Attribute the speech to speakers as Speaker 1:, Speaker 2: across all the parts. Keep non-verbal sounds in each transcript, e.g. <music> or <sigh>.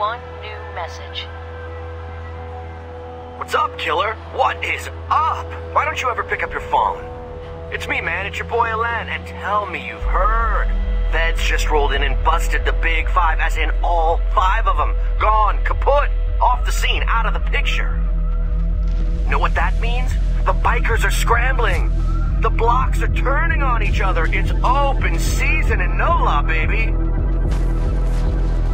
Speaker 1: one new message.
Speaker 2: What's up, killer? What is up? Why don't you ever pick up your phone? It's me, man. It's your boy Alen, and tell me you've heard. Feds just rolled in and busted the big five, as in all five of them. Gone, kaput, off the scene, out of the picture. Know what that means? The bikers are scrambling. The blocks are turning on each other. It's open season in NOLA, baby.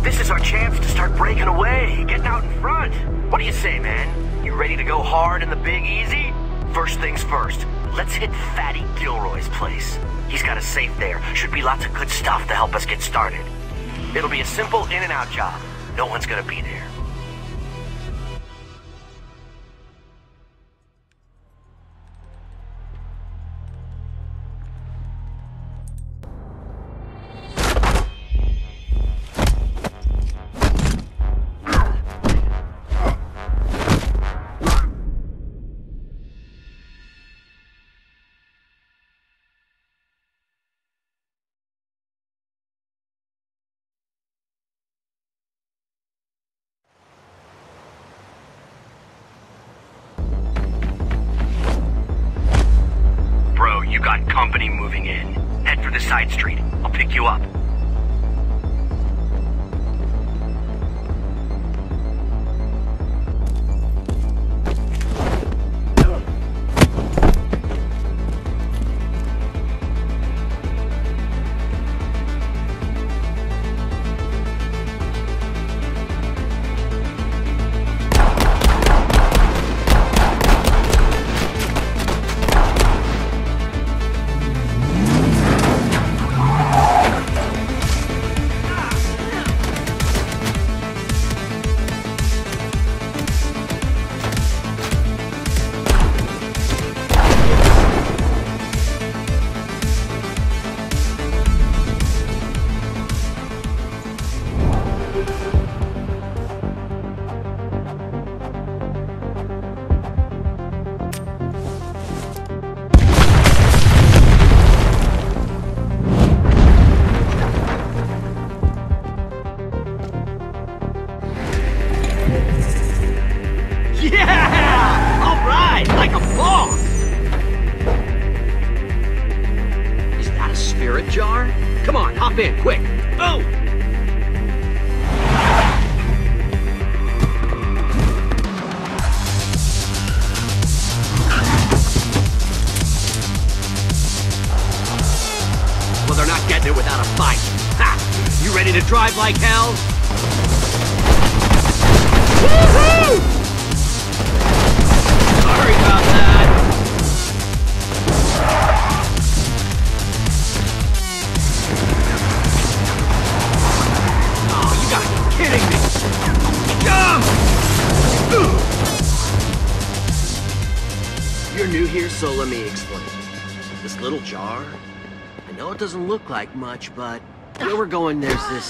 Speaker 2: This is our chance to start breaking away, getting out in front. What do you say, man? You ready to go hard in the Big Easy? First things first, let's hit Fatty Gilroy's place. He's got a safe there. Should be lots of good stuff to help us get started. It'll be a simple in and out job. No one's gonna be there.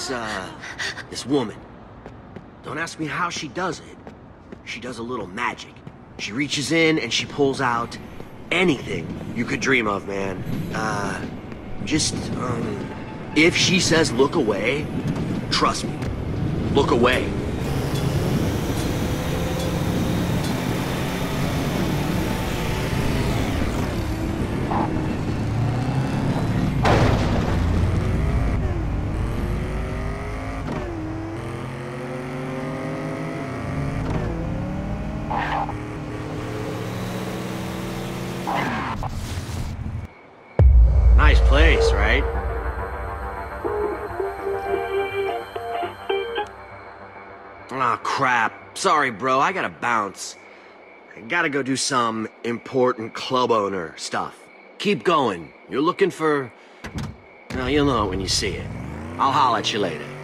Speaker 2: This, uh, this woman. Don't ask me how she does it. She does a little magic. She reaches in and she pulls out anything you could dream of, man. Uh, just, um, if she says look away, trust me, look away. Bounce. I gotta go do some important club owner stuff. Keep going. You're looking for... Well, you'll know it when you see it. I'll holler at you later.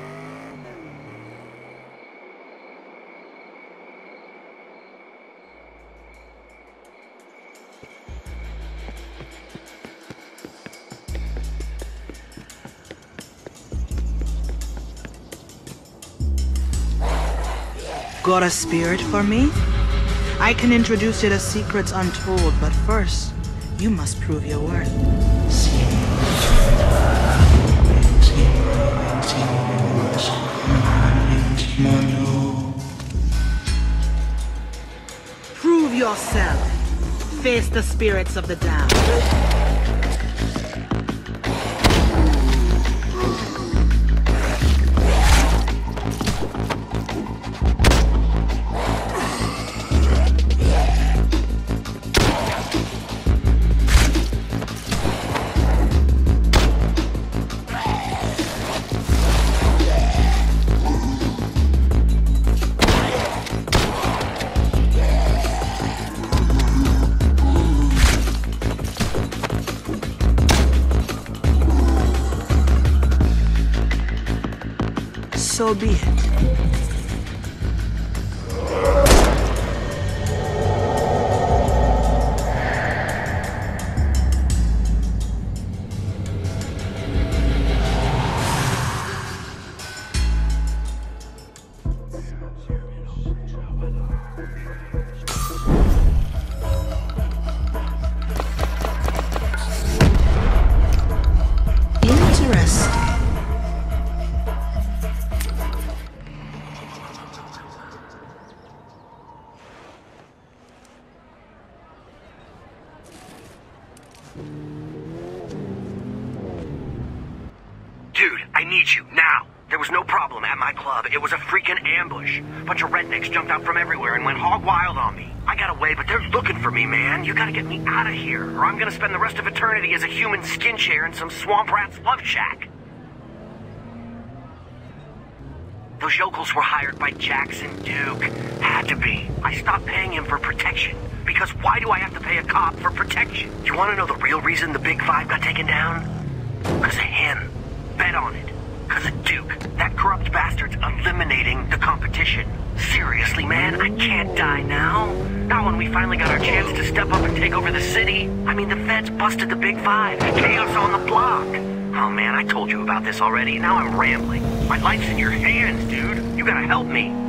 Speaker 3: Got a spirit for me? I can introduce you to secrets untold, but first, you must prove your worth. Prove yourself. Face the spirits of the damned. Be
Speaker 2: some swamp rat's love shack. Those yokels were hired by Jackson Duke. Had to be. I stopped paying him for protection. Because why do I have to pay a cop for protection? You wanna know the real reason the Big Five got taken down? Because of him. Bet on it. Because of Duke. That corrupt bastard's eliminating the competition. Seriously, man, I can't die now. Not when we finally got our chance to step up and take over the city. I mean, the feds busted the Big Five. Chaos on the block. Oh man, I told you about this already. Now I'm rambling. My life's in your hands, dude. You gotta help me.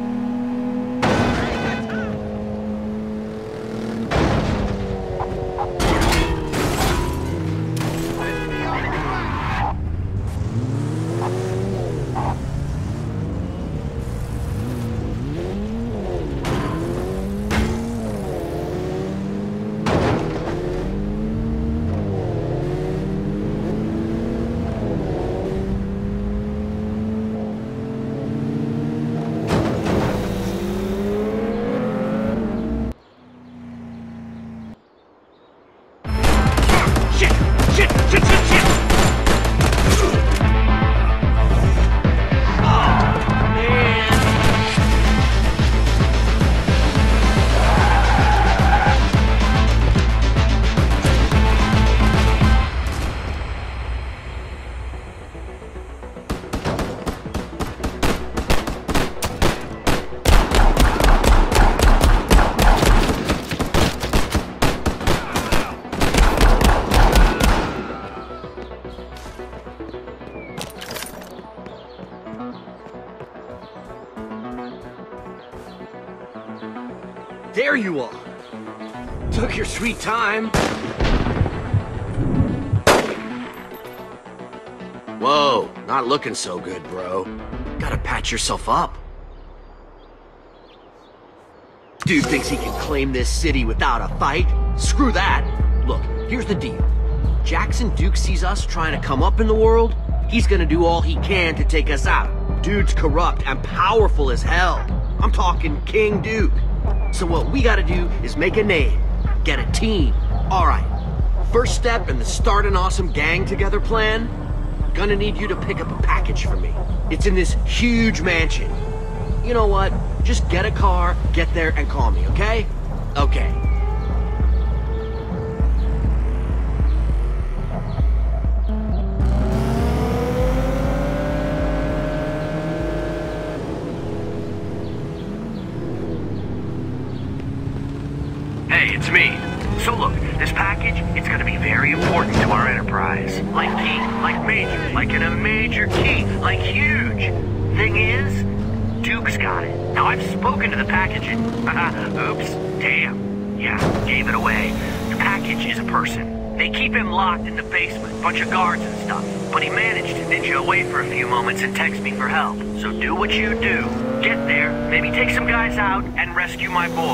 Speaker 2: Sweet time. Whoa, not looking so good, bro. Gotta patch yourself up. Dude thinks he can claim this city without a fight? Screw that. Look, here's the deal. Jackson Duke sees us trying to come up in the world, he's gonna do all he can to take us out. Dude's corrupt and powerful as hell. I'm talking King Duke. So what we gotta do is make a name, get a team. Alright, first step in the start an awesome gang together plan, gonna need you to pick up a package for me. It's in this huge mansion. You know what? Just get a car, get there, and call me, okay? Okay.
Speaker 4: Guys out, and rescue my boy.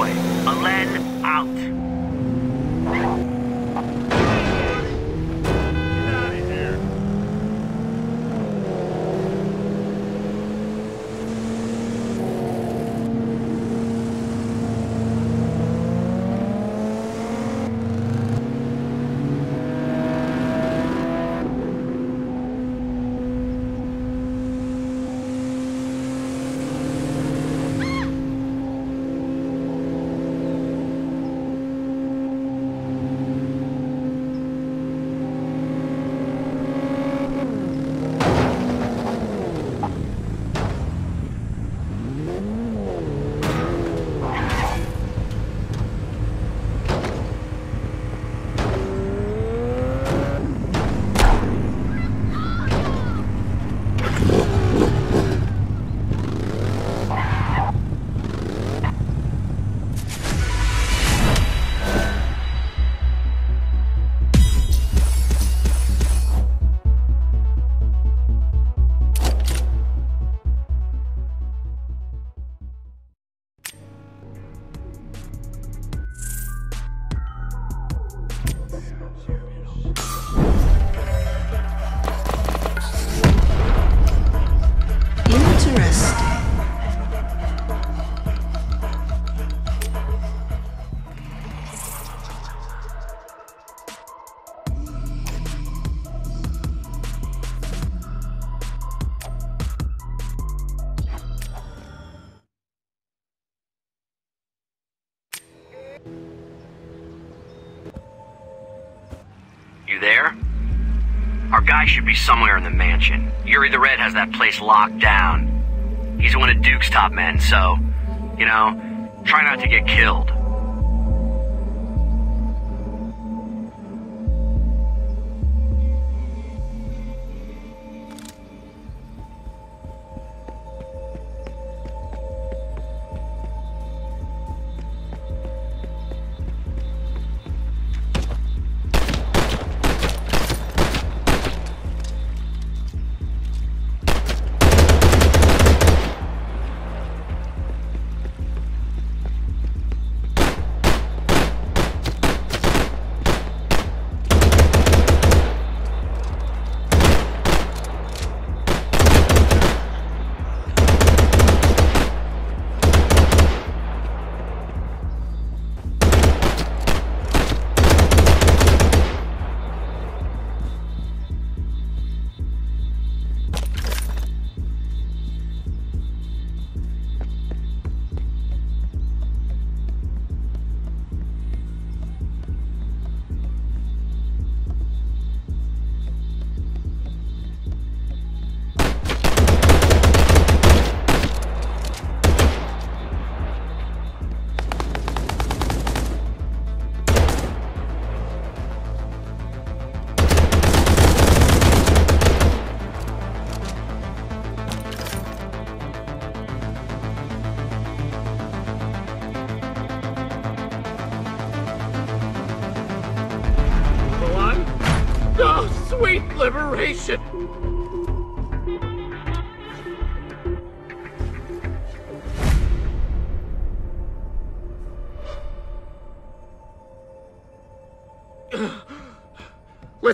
Speaker 4: Guy should be somewhere in the mansion. Yuri the Red has that place locked down. He's one of Duke's top men, so, you know, try not to get killed.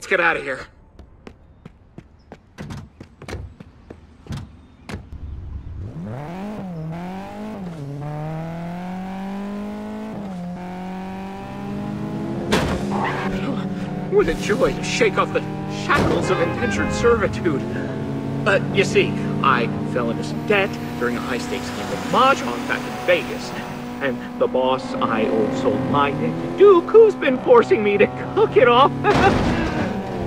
Speaker 1: Let's get out of here. What a joy to shake off the shackles of indentured servitude. But you see, I fell into some debt during a high-stakes game of Mahjong back in Vegas. And the boss I owed sold my debt to Duke, who's been forcing me to cook it off. <laughs>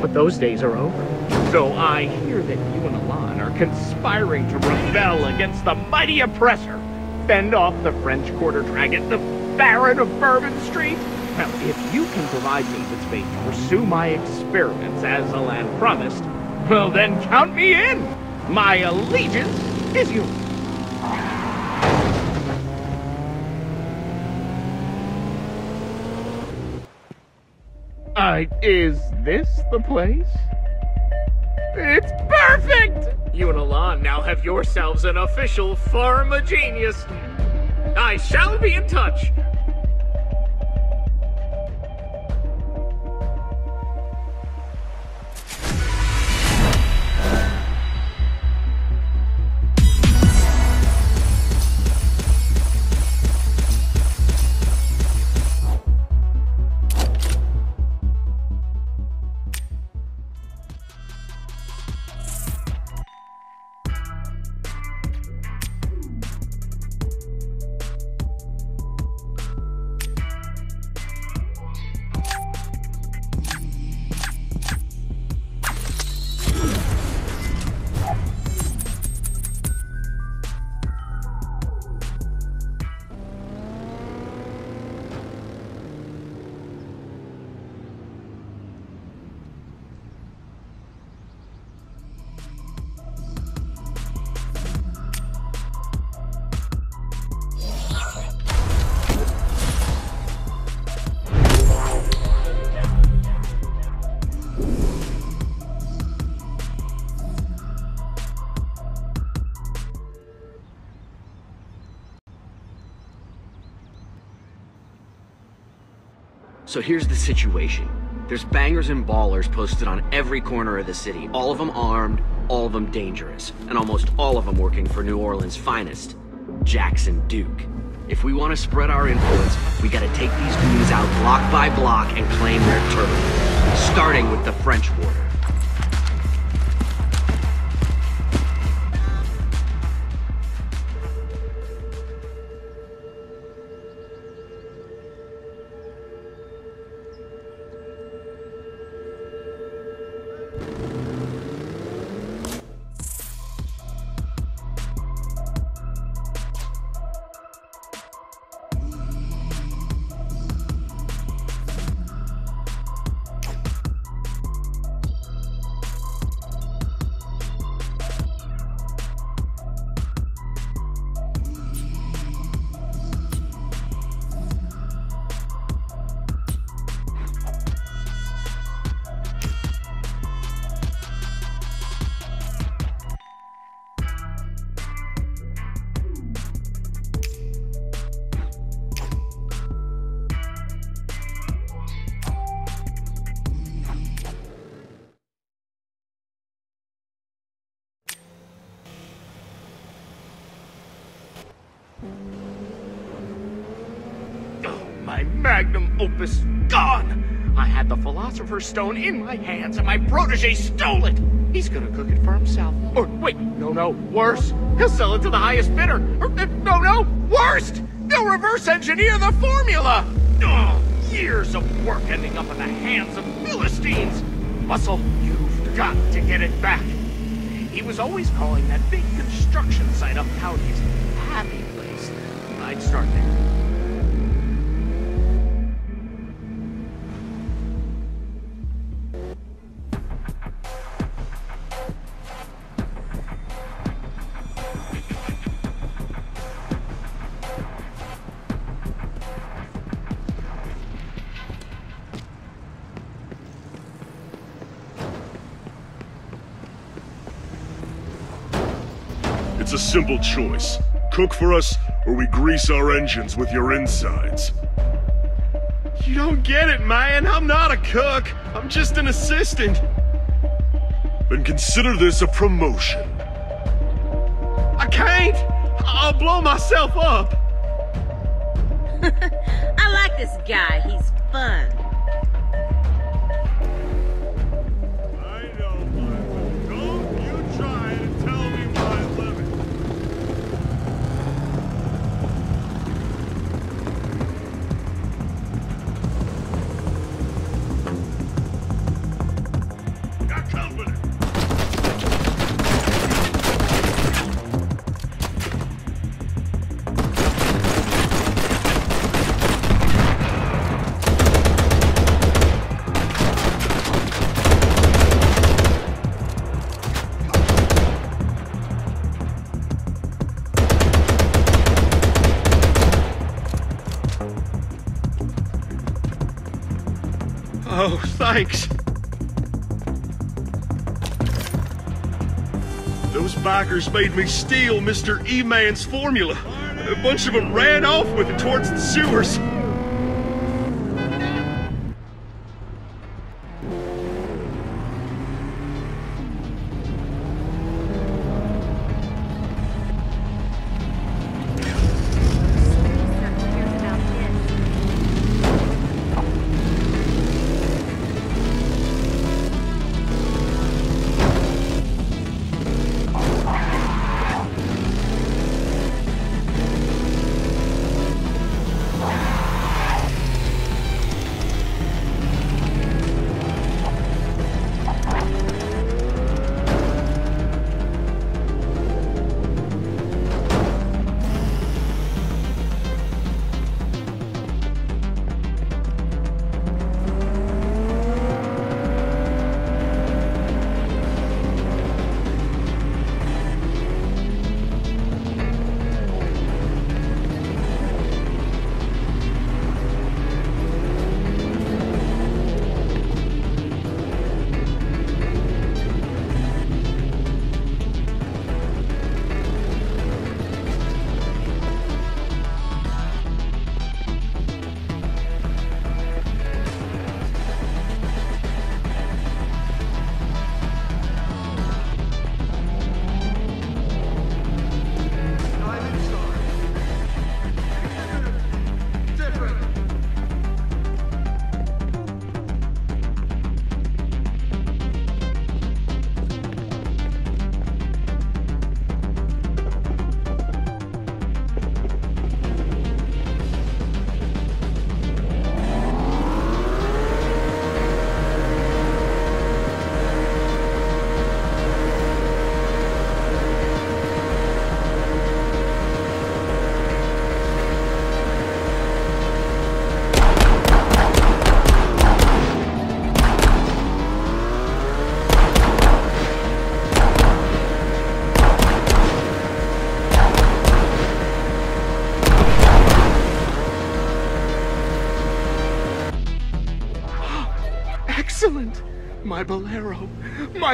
Speaker 1: but those days are over. So I hear that you and Alon are conspiring to rebel against the mighty oppressor. Fend off the French Quarter Dragon, the Baron of Bourbon Street. Now, if you can provide me with space to pursue my experiments as Alan promised, well then count me in. My allegiance is yours. Uh, is this the place? It's perfect! You and Alon now have yourselves an official pharma genius. I shall be in touch.
Speaker 2: So here's the situation. There's bangers and ballers posted on every corner of the city. All of them armed, all of them dangerous, and almost all of them working for New Orleans' finest, Jackson Duke. If we want to spread our influence, we gotta take these goons out block by block and claim their turf. Starting with the French Quarter.
Speaker 1: Philosopher's Stone in my hands and my protege stole it! He's gonna cook it for himself. Or, wait, no, no, worse. He'll sell it to the highest bidder. Or, uh, no, no, worst! They'll reverse engineer the formula! Oh, years of work ending up in the hands of Philistines! Muscle, you've got to get it back. He was always calling that big construction site up his happy place. I'd start there.
Speaker 5: Simple choice. Cook for us, or we grease our engines with your insides.
Speaker 6: You don't get it, man. I'm not a cook. I'm just an assistant.
Speaker 5: Then consider this a promotion.
Speaker 6: I can't. I'll blow myself up. <laughs>
Speaker 7: I like this guy. He's fun.
Speaker 6: Thanks. Those bikers made me steal Mr. E-Man's formula. A bunch of them ran off with it towards the sewers.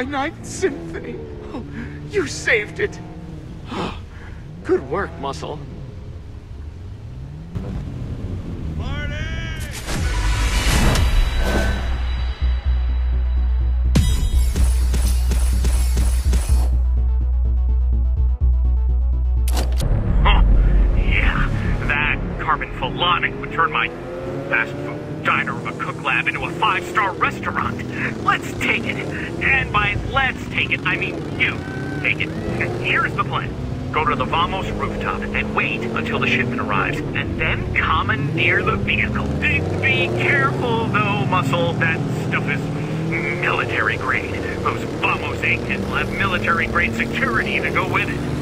Speaker 1: Ninth symphony. Oh, you saved it. Oh, <gasps> good work, Muscle. Oh, yeah, that carbon Fulanic would turn my fast food diner of a cook lab into a five-star restaurant. Let's take it. And let's take it, I mean you take it. Here's the plan. Go to the Vamos rooftop and wait until the shipment arrives, and then commandeer the vehicle. Be careful, though, Muscle. That stuff is military grade. Those Vamos agents will have military grade security to go with it.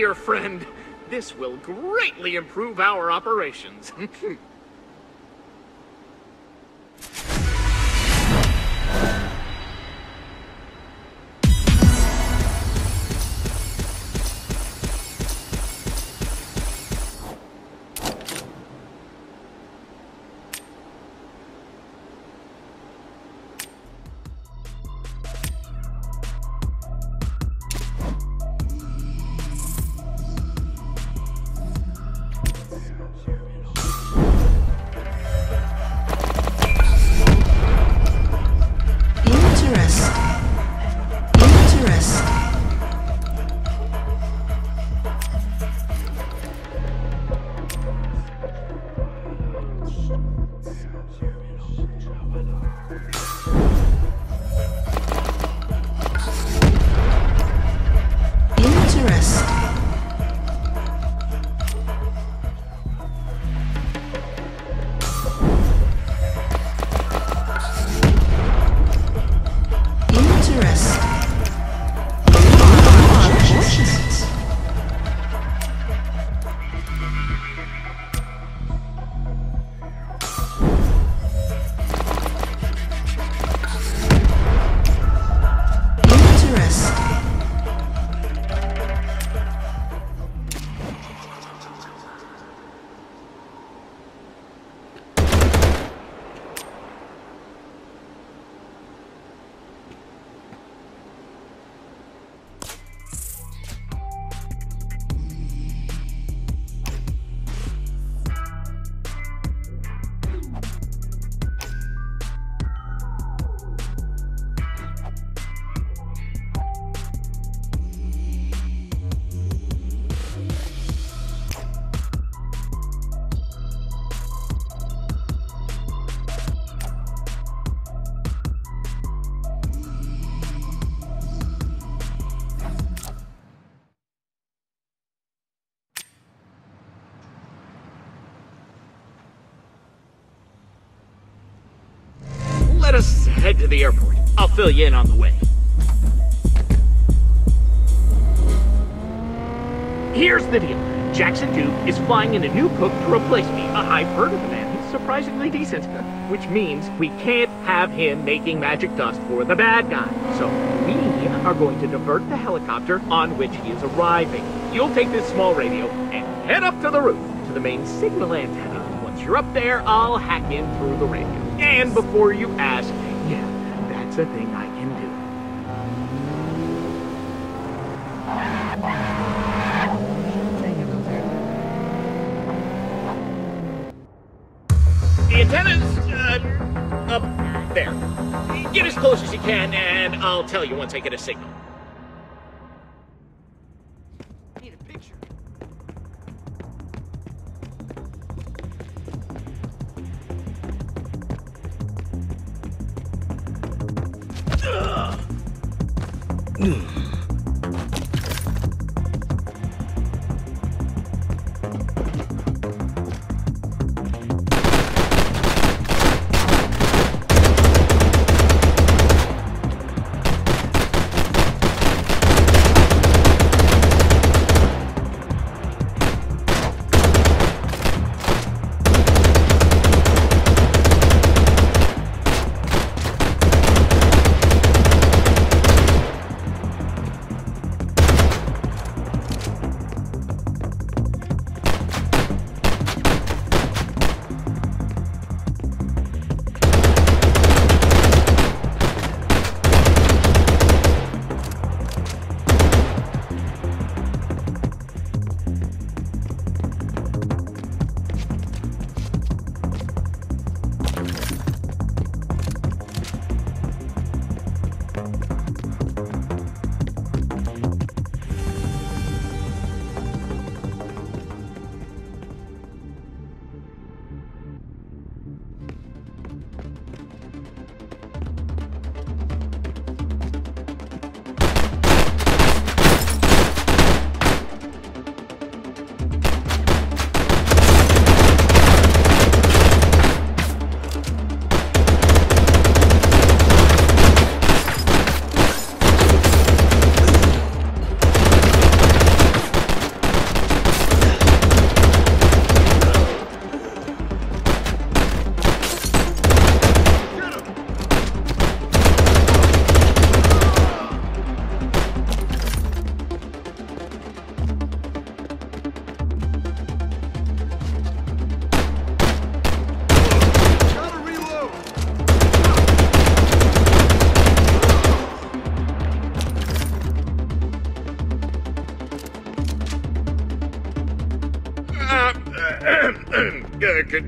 Speaker 1: Dear friend. This will greatly improve our operations. <laughs> the airport. I'll fill you in on the way. Here's the deal. Jackson Duke is flying in a new cook to replace me. I've heard of the man. He's surprisingly decent. Which means we can't have him making magic dust for the bad guy. So we are going to divert the helicopter on which he is arriving. You'll take this small radio and head up to the roof to the main signal antenna. Once you're up there, I'll hack in through the radio. And before you ask, a thing I can do. The antenna's uh, up there. Get as close as you can, and I'll tell you once I get a signal.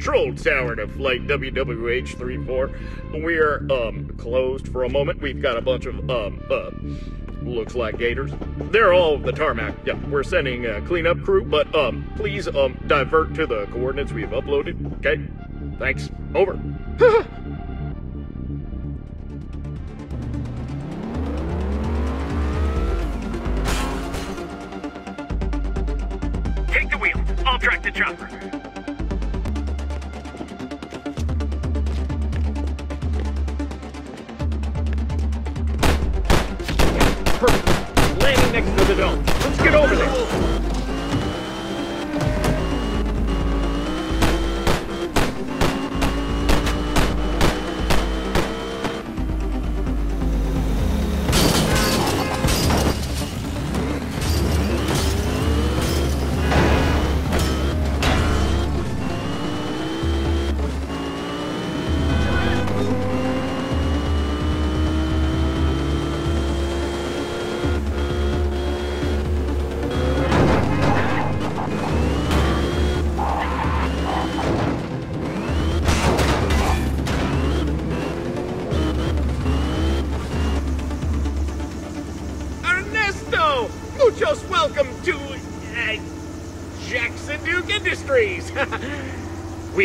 Speaker 1: control tower to flight WWH-34. We are um, closed for a moment. We've got a bunch of, um, uh, looks like gators. They're all the tarmac. Yeah, we're sending a cleanup crew, but um, please um, divert to the coordinates we have uploaded. Okay, thanks. Over. <laughs>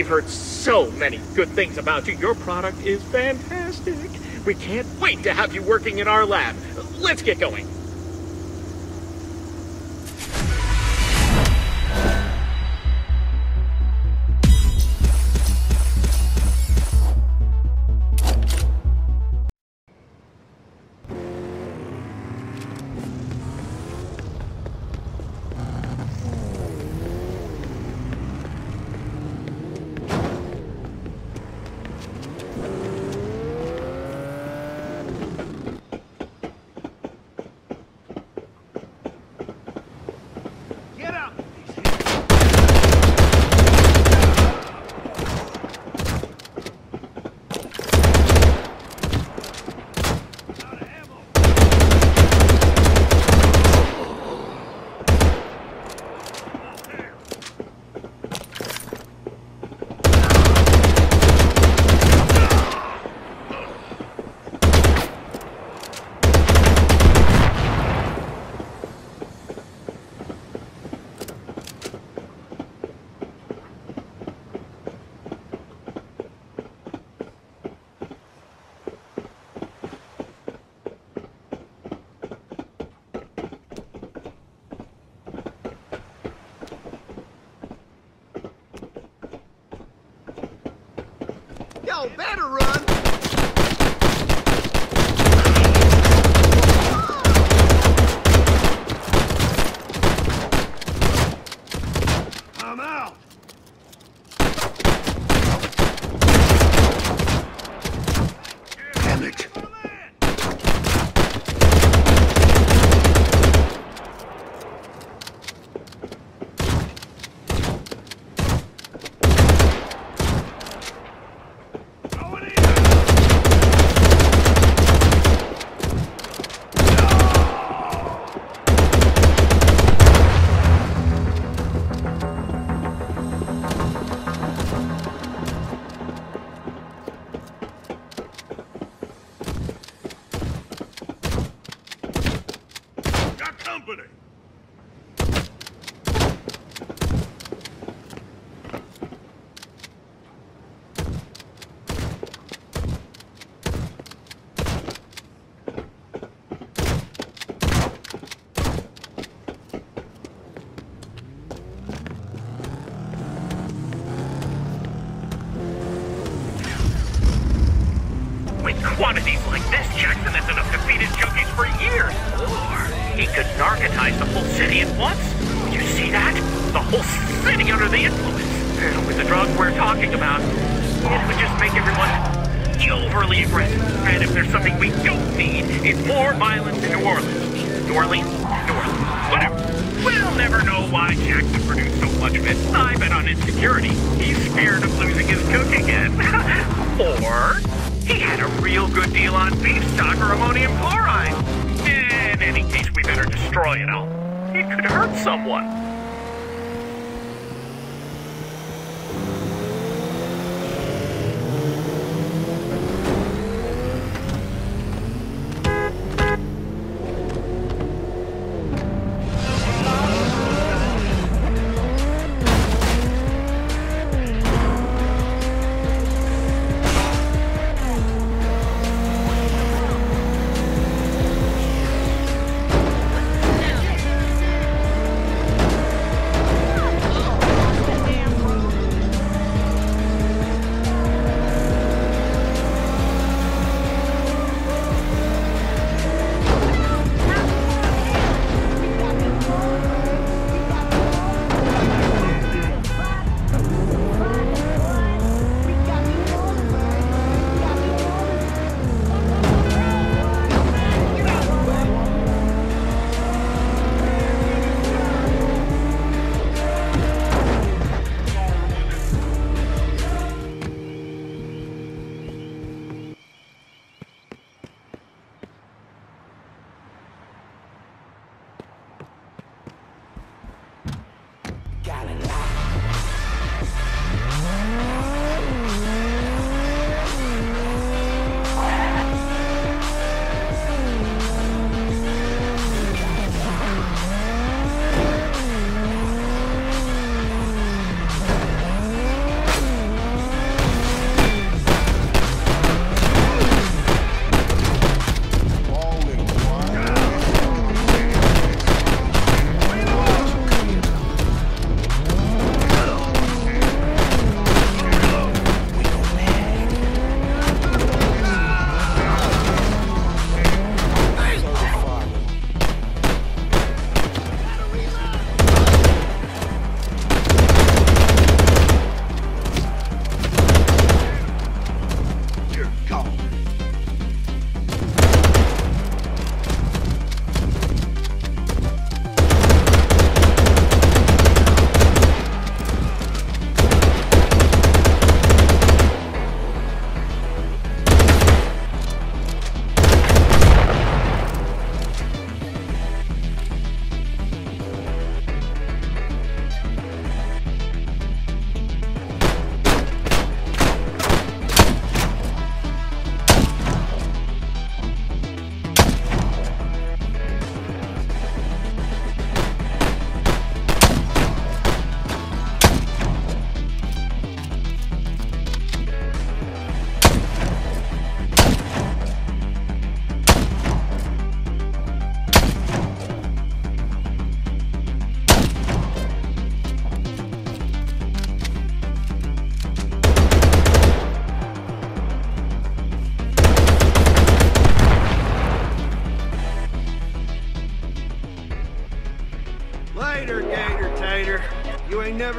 Speaker 1: heard so many good things about you. Your product is fantastic. We can't wait to have you working in our lab. Let's get going.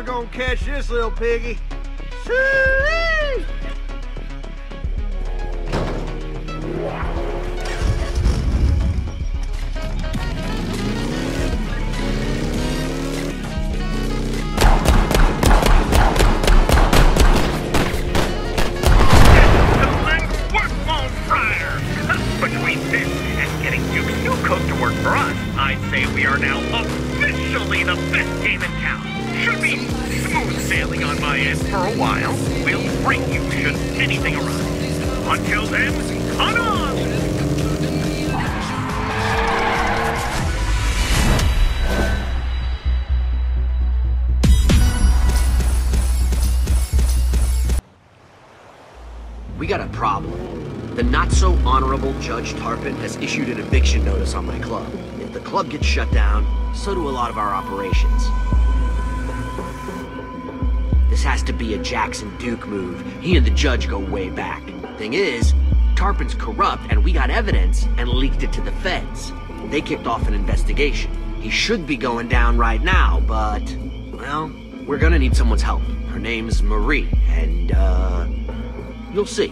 Speaker 1: Gonna catch this little piggy.
Speaker 2: He and the judge go way back. Thing is, Tarpon's corrupt and we got evidence and leaked it to the feds. They kicked off an investigation. He should be going down right now, but, well, we're gonna need someone's help. Her name's Marie, and, uh, You'll see.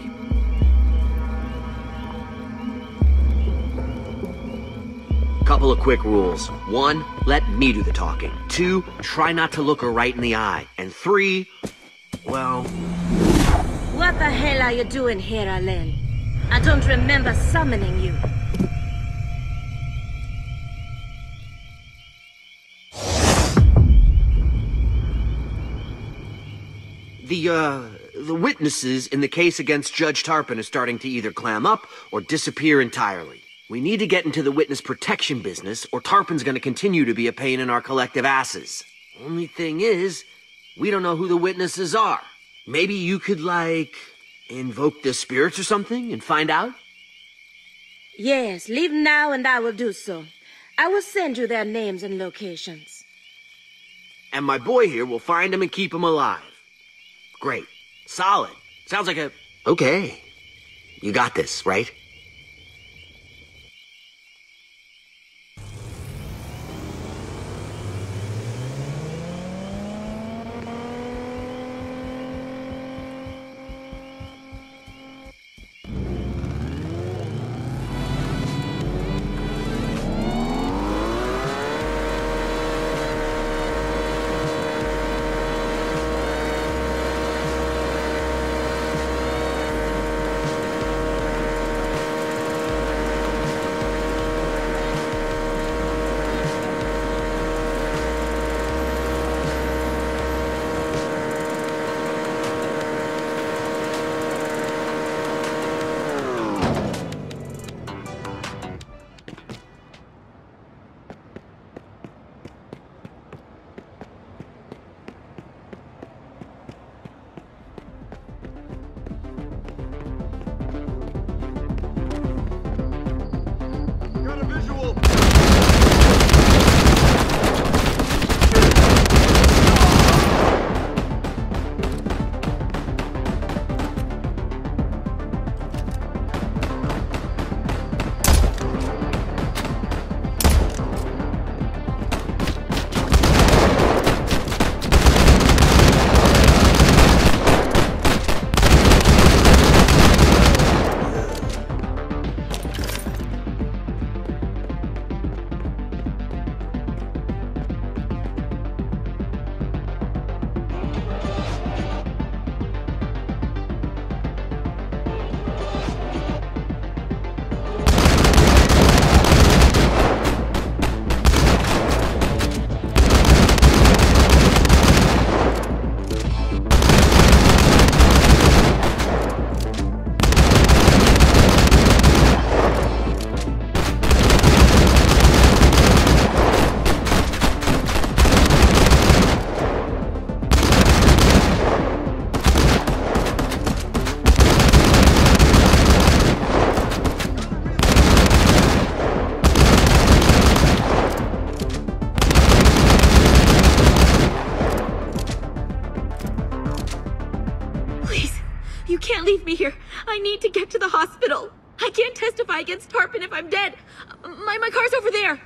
Speaker 2: Couple of quick rules. One, let me do the talking. Two, try not to look her right in the eye. And three, well,
Speaker 7: What the hell are you doing here, Alain? I don't remember summoning you.
Speaker 2: the, uh, the witnesses in the case against Judge Tarpon are starting to either clam up or disappear entirely. We need to get into the witness protection business, or Tarpon's gonna continue to be a pain in our collective asses. Only thing is, we don't know who the witnesses are. Maybe you could, like, invoke the spirits or something and find out?
Speaker 7: Yes, leave now and I will do so. I will send you their names and locations.
Speaker 2: And my boy here will find them and keep them alive. Great. Solid. Sounds like a. Okay. You got this, right?
Speaker 8: Against Tarpon if I'm dead. My, my car's over there.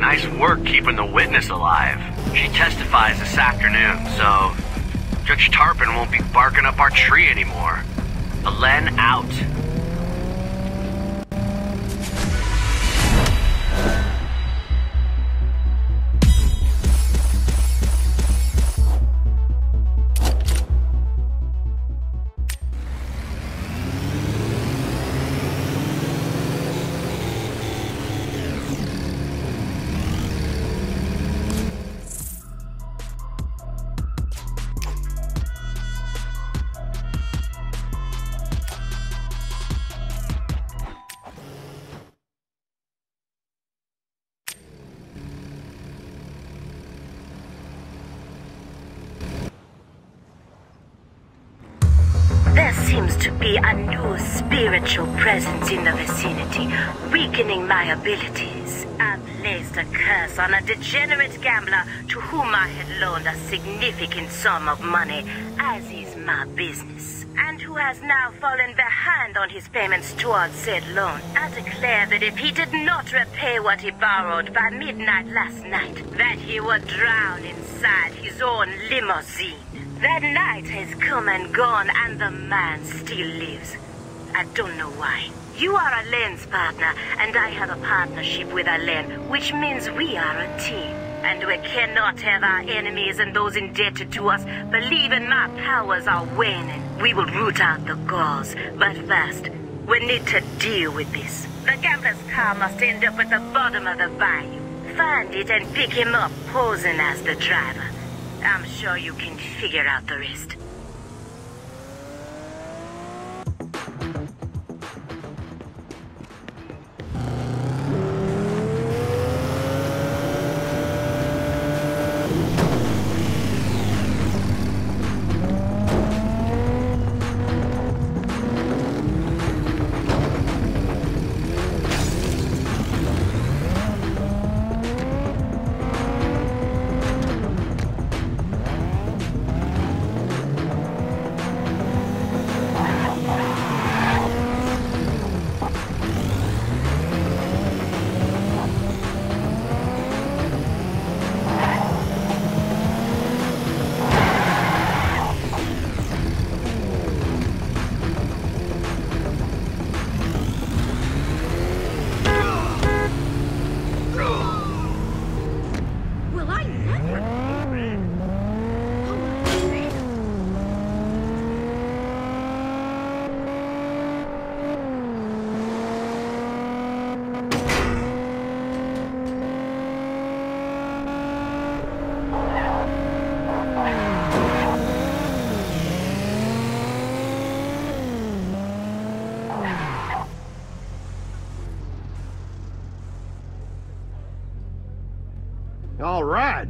Speaker 2: Nice work keeping the witness alive. She testifies this afternoon, so Judge Tarpon won't be barking up our tree anymore. Alen out.
Speaker 7: Sum of money, as is my business, and who has now fallen behind on his payments towards said loan. I declare that if he did not repay what he borrowed by midnight last night, that he would drown inside his own limousine. That night has come and gone, and the man still lives. I don't know why. You are Alen's partner, and I have a partnership with Alen, which means we are a team. And we cannot have our enemies and those indebted to us believing my powers are waning. We will root out the cause, but first, we need to deal with this. The gambler's car must end up at the bottom of the bayou. Find it and pick him up, posing as the driver. I'm sure you can figure out the rest.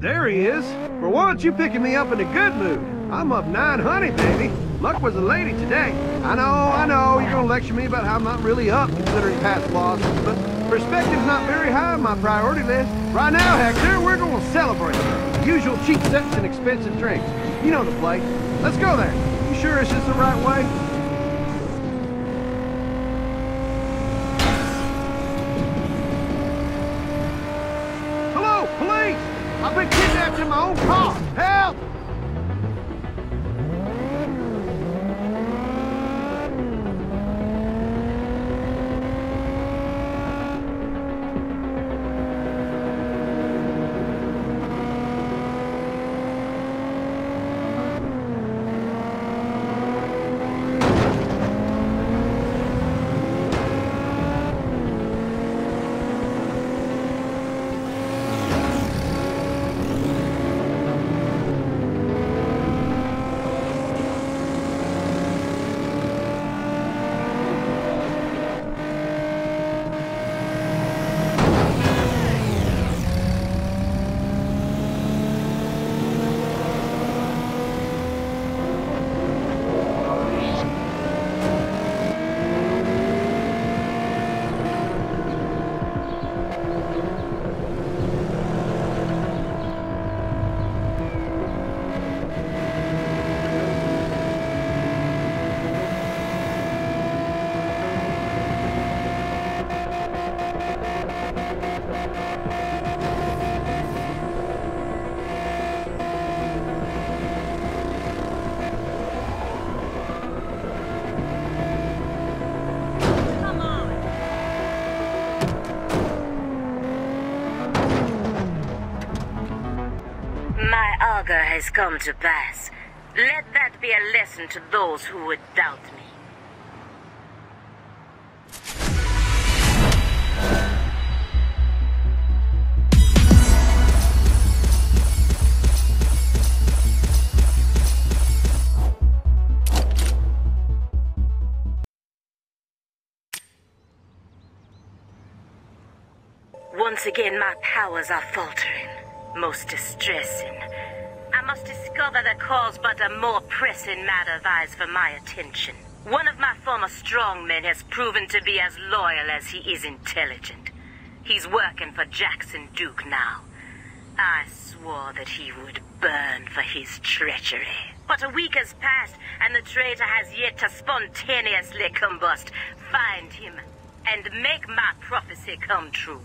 Speaker 9: There he is. For once, you picking me up in a good mood. I'm up nine honey, baby. Luck was a lady today. I know, I know, you're gonna lecture me about how I'm not really up considering past losses, but perspective's not very high on my priority list. Right now, Hector, we're gonna celebrate. Usual cheap sets and expensive drinks. You know the place. Let's go there. You sure it's just the right way?
Speaker 7: Has come to pass. Let that be a lesson to those who would doubt me. Once again, my powers are faltering. Most distressing. Cause, but a more pressing matter vies for my attention. One of my former strongmen has proven to be as loyal as he is intelligent. He's working for Jackson Duke now. I swore that he would burn for his treachery. But a week has passed, and the traitor has yet to spontaneously combust. Find him, and make my prophecy come true.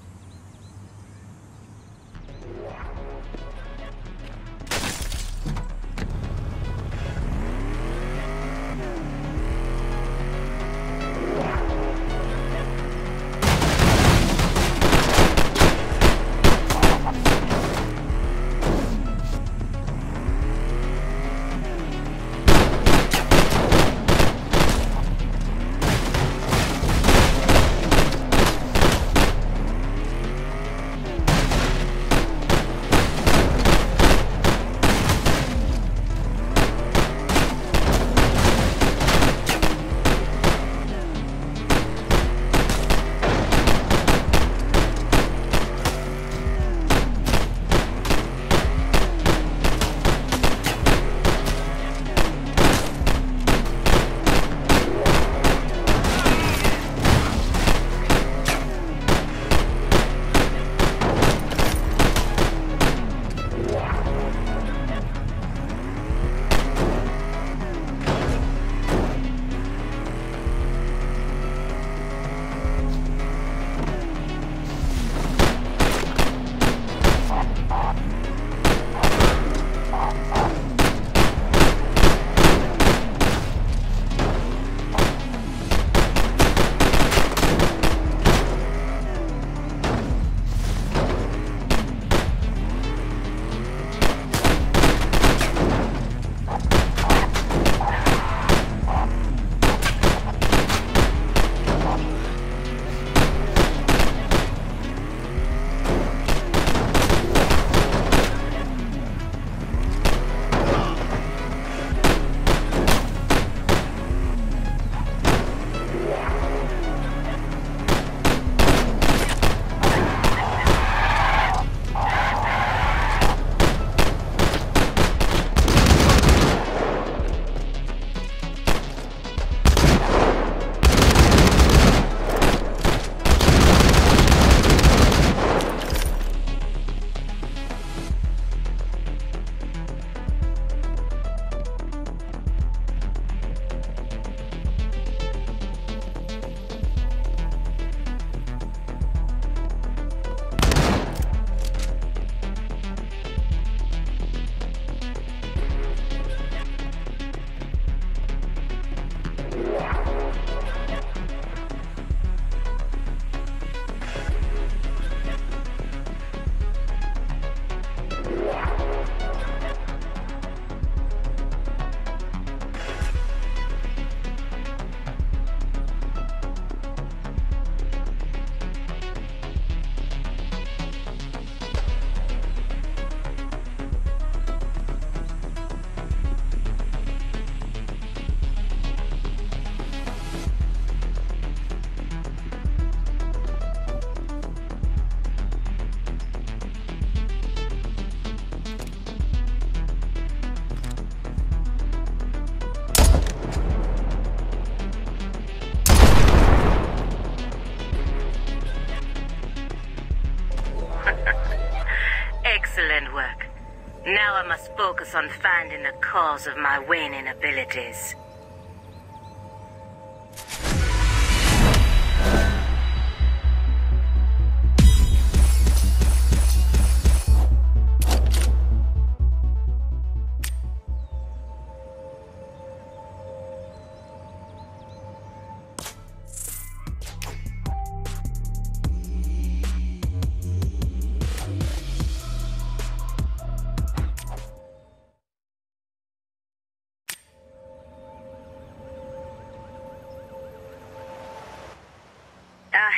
Speaker 7: On finding the cause of my waning abilities.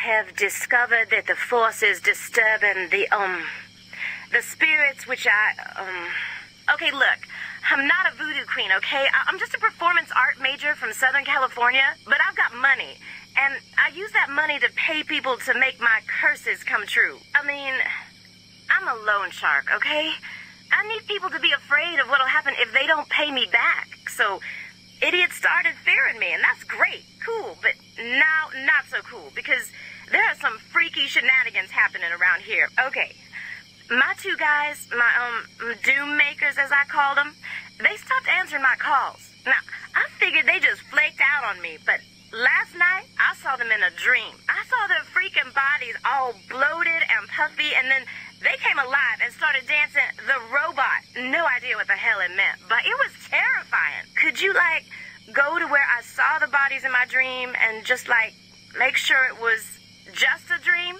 Speaker 7: Have discovered that the forces disturbing the, um, the spirits which I, um, okay, look, I'm not a voodoo queen, okay? I- I'm just a performance art major from Southern California, but I've got money, and I use that money to pay people to make my curses come true. I mean, I'm a loan shark, okay? I need people to be afraid of what'll happen if they don't pay me back. So, idiots started fearing me, and that's great, cool, but now not so cool because there are some freaky shenanigans happening around here. Okay, my two guys, my um doom makers as I call them, they stopped answering my calls. Now, I figured they just flaked out on me, but last night I saw them in a dream. I saw their freaking bodies all bloated and puffy, and then they came alive and started dancing the robot. No idea what the hell it meant, but it was terrifying. Could you like go to where I saw the bodies in my dream and just like make sure it was just a dream?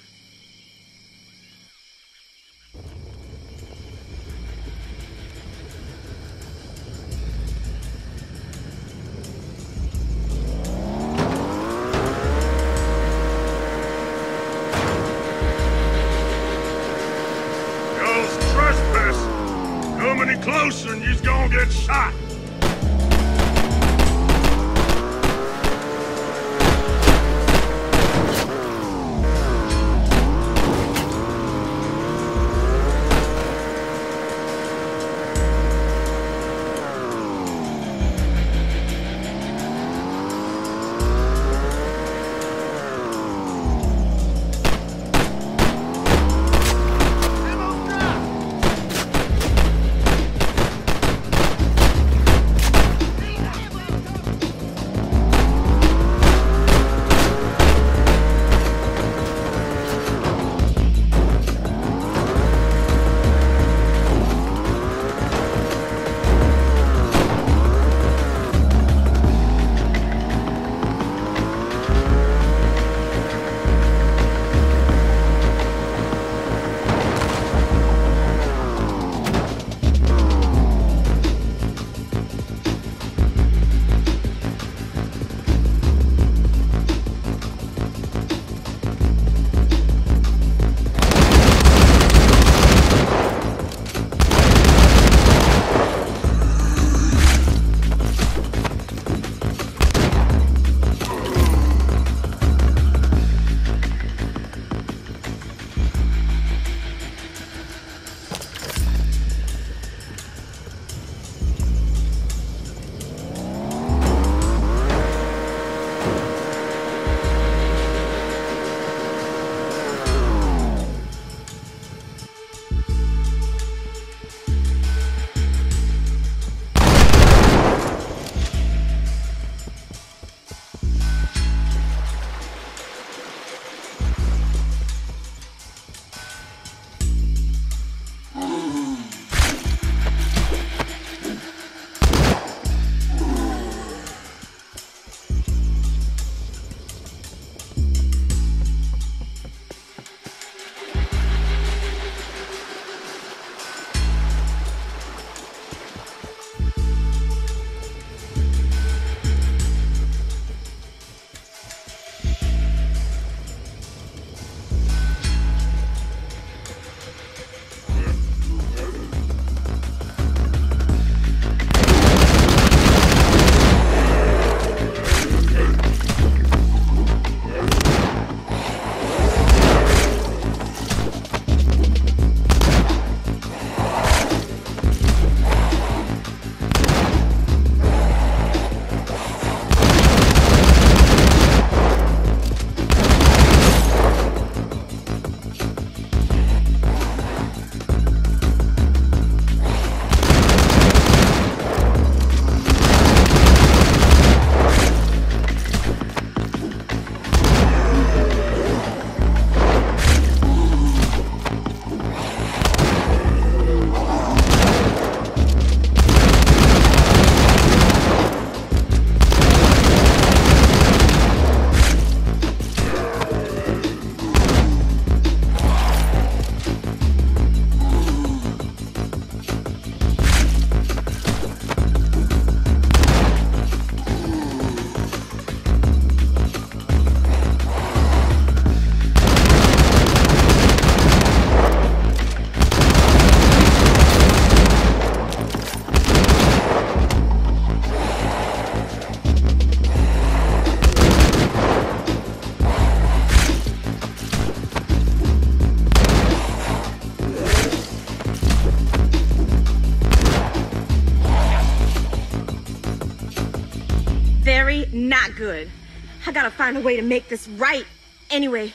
Speaker 7: Gotta find a way to make this right. Anyway,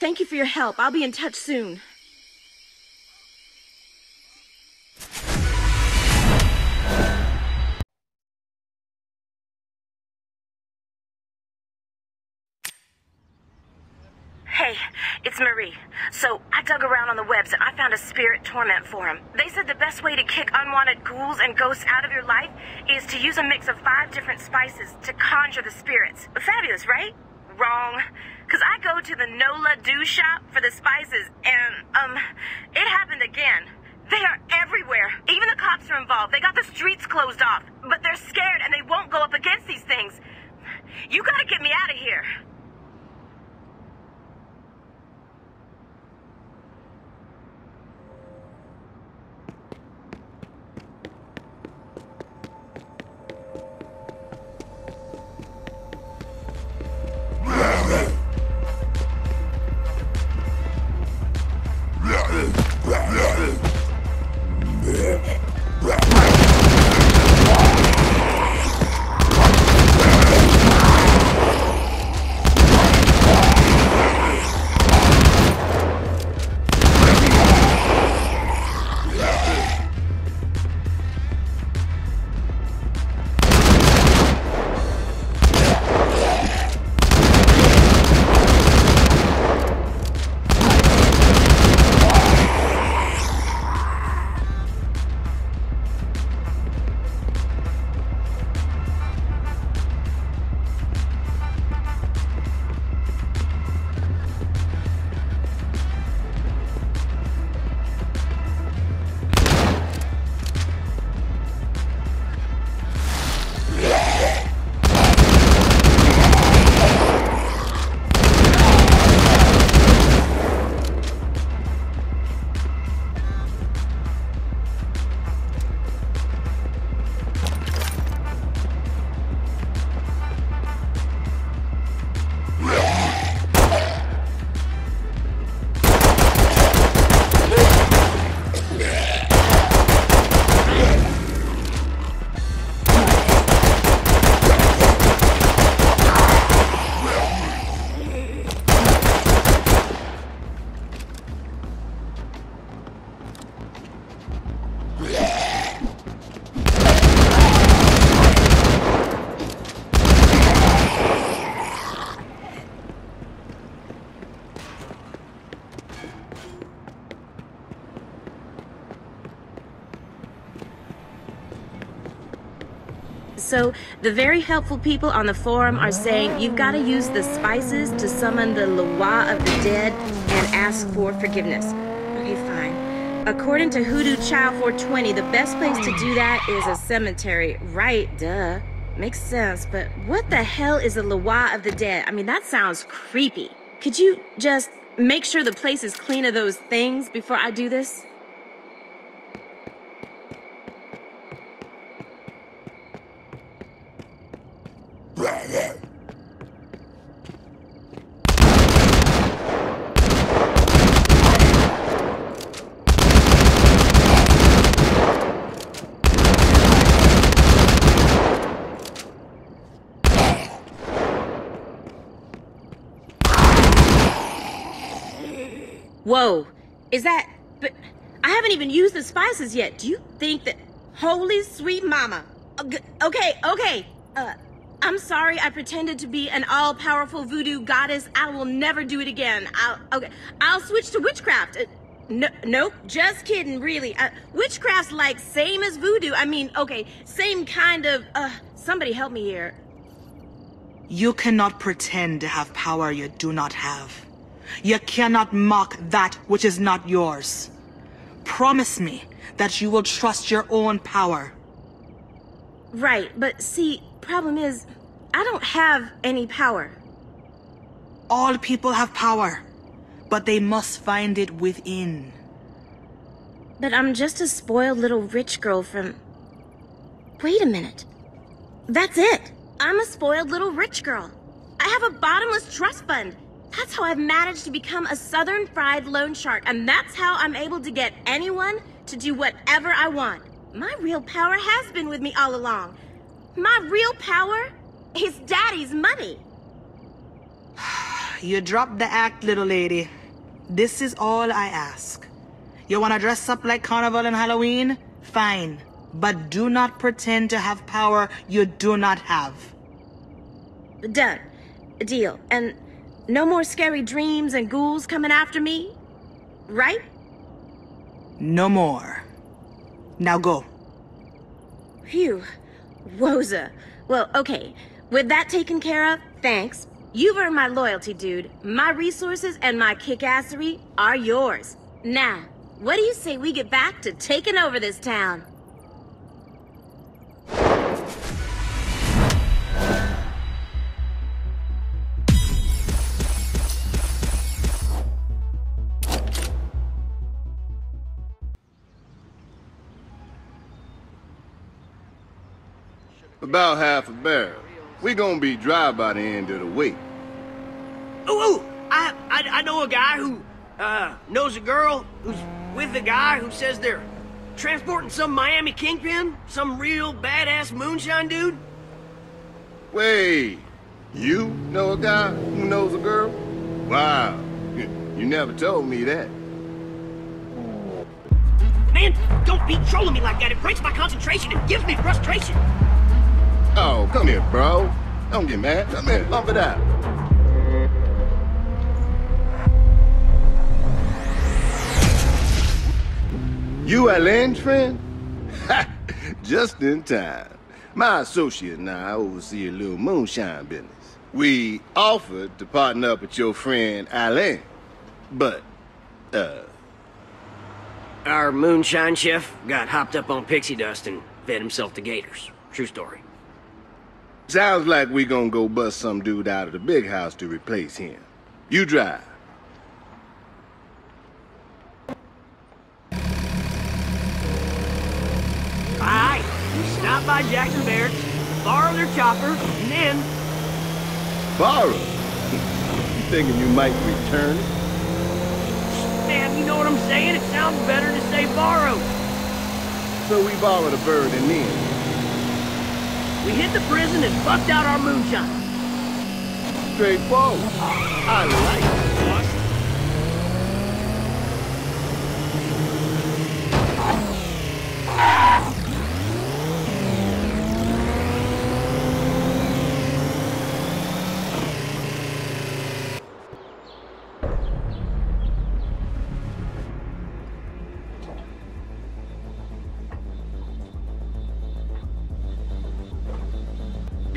Speaker 7: thank you for your help. I'll be in touch soon.
Speaker 10: Hey, it's Marie. So, I dug around on the webs and I found a spirit torment forum. They said the best way to kick unwanted ghouls and ghosts out of your life is to use a mix of five different spices to conjure the spirits. Fabulous, right? Wrong. Cause I go to the Nola Do shop for the spices and, um, it happened again. They are everywhere. Even the cops are involved. They got the streets closed off. But they're scared and they won't go up against these things. You gotta get me out of here.
Speaker 7: So, the very helpful people on the forum are saying you've got to use the spices to summon the Loa of the dead and ask for forgiveness. Okay, fine. According to Hoodoo Child 420, the best place to do that is a cemetery. Right, duh. Makes sense, but what the hell is a Loa of the dead? I mean, that sounds creepy. Could you just make sure the place is clean of those things before I do this? Whoa, is that. But I haven't even used the spices yet. Do you think that. Holy sweet mama. Okay, okay. Uh, I'm sorry I pretended to be an all powerful voodoo goddess. I will never do it again. I'll. Okay. I'll switch to witchcraft. Uh, no, nope, just kidding, really. Uh, witchcraft's like same as voodoo. I mean, okay, same kind of. Uh, somebody help me here.
Speaker 3: You cannot pretend to have power you do not have. You cannot mock that which is not yours. Promise me that you will trust your own power.
Speaker 7: Right, but see, problem is, I don't have any power.
Speaker 3: All people have power, but they must find it within.
Speaker 7: But I'm just a spoiled little rich girl from. Wait a minute. That's it. I'm a spoiled little rich girl. I have a bottomless trust fund. That's how I've managed to become a southern fried loan shark, and that's how I'm able to get anyone to do whatever I want. My real power has been with me all along. My real power is Daddy's money. <sighs>
Speaker 3: You dropped the act, little lady. This is all I ask. You wanna dress up like Carnival and Halloween? Fine. But do not pretend to have power you do not have.
Speaker 7: Done. Deal. And no more scary dreams and ghouls coming after me? Right?
Speaker 3: No more. Now go.
Speaker 7: Phew. Woza. Well, okay. With that taken care of, thanks. You've earned my loyalty, dude. My resources and my kickassery are yours. Now, what do you say we get back to taking over this town?
Speaker 11: About half a barrel. We gonna be dry by the end of the week.
Speaker 12: Ooh, ooh, I, I, I know a guy who, uh, knows a girl who's with a guy who says they're transporting some Miami kingpin, some real badass moonshine dude.
Speaker 11: Wait, you know a guy who knows a girl? Wow, you never told me that.
Speaker 12: Man, don't be trolling me like that. It breaks my concentration and gives me frustration.
Speaker 11: Oh, come here, bro. Don't get mad. Come here, bump it out. You Alain's friend? Ha! <laughs> Just in time. My associate and I oversee a little moonshine business. We offered to partner up with your friend Alain, but, uh,
Speaker 12: Our moonshine chef got hopped up on pixie dust and fed himself to gators. True story.
Speaker 11: Sounds like we gonna go bust some dude out of the big house to replace him. You drive.
Speaker 12: Alright, we stop by Jackson Barracks, borrow their chopper, and then...
Speaker 11: Borrow? <laughs> you thinking you might return it?
Speaker 12: Man, you know what I'm saying? It sounds better to say borrow.
Speaker 11: So we borrowed a bird and then.
Speaker 12: We hit the prison and bucked out our moonshine.
Speaker 11: Straight Straightforward. I like it, boss.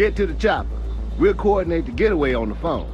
Speaker 11: Get to the chopper. We'll coordinate the getaway on the phone.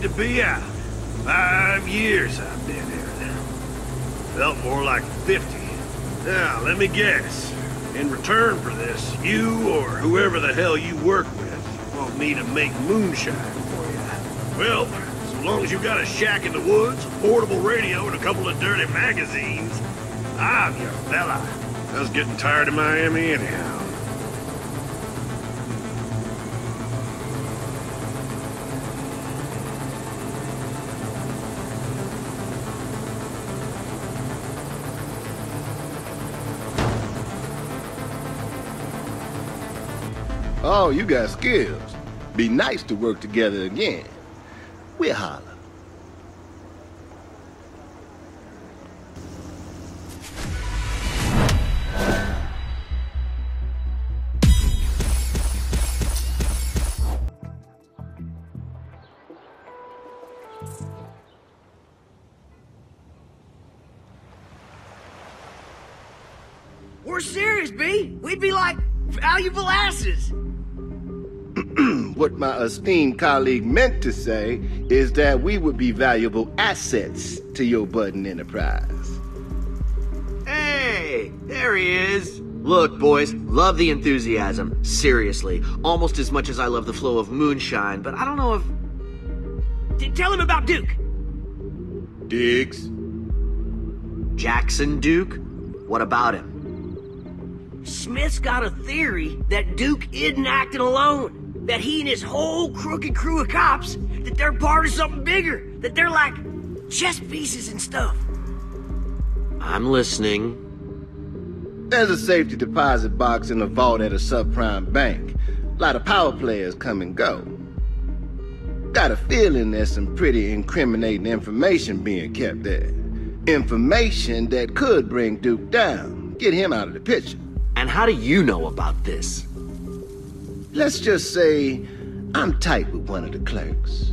Speaker 9: To be out. Five years I've been here now. Felt more like 50. Now, let me guess. In return for this, you or whoever the hell you work with want me to make moonshine for you. Well, so long as you've got a shack in the woods, a portable radio, and a couple of dirty magazines, I'm your fella. I was getting tired of Miami anyhow.
Speaker 11: Oh, you got skills. Be nice to work together again.
Speaker 12: We're
Speaker 11: holler. Esteemed colleague meant to say is that we would be valuable assets to your budding enterprise.
Speaker 2: Hey, there he is. Look, boys, love the enthusiasm. Seriously, almost as much as I love the flow of moonshine, but I don't know if.
Speaker 12: D- tell him about Duke.
Speaker 11: Diggs?
Speaker 2: Jackson Duke? What about him?
Speaker 12: Smith's got a theory that Duke isn't acting alone. That he and his whole crooked crew of cops, that they're part of something bigger. That they're like chess pieces and stuff.
Speaker 2: I'm listening.
Speaker 11: There's a safety deposit box in the vault at a subprime bank. A lot of power players come and go. Got a feeling there's some pretty incriminating information being kept there. Information that could bring Duke down, get him out of the picture.
Speaker 2: And how do you know about this?
Speaker 11: Let's just say I'm tight with one of the clerks.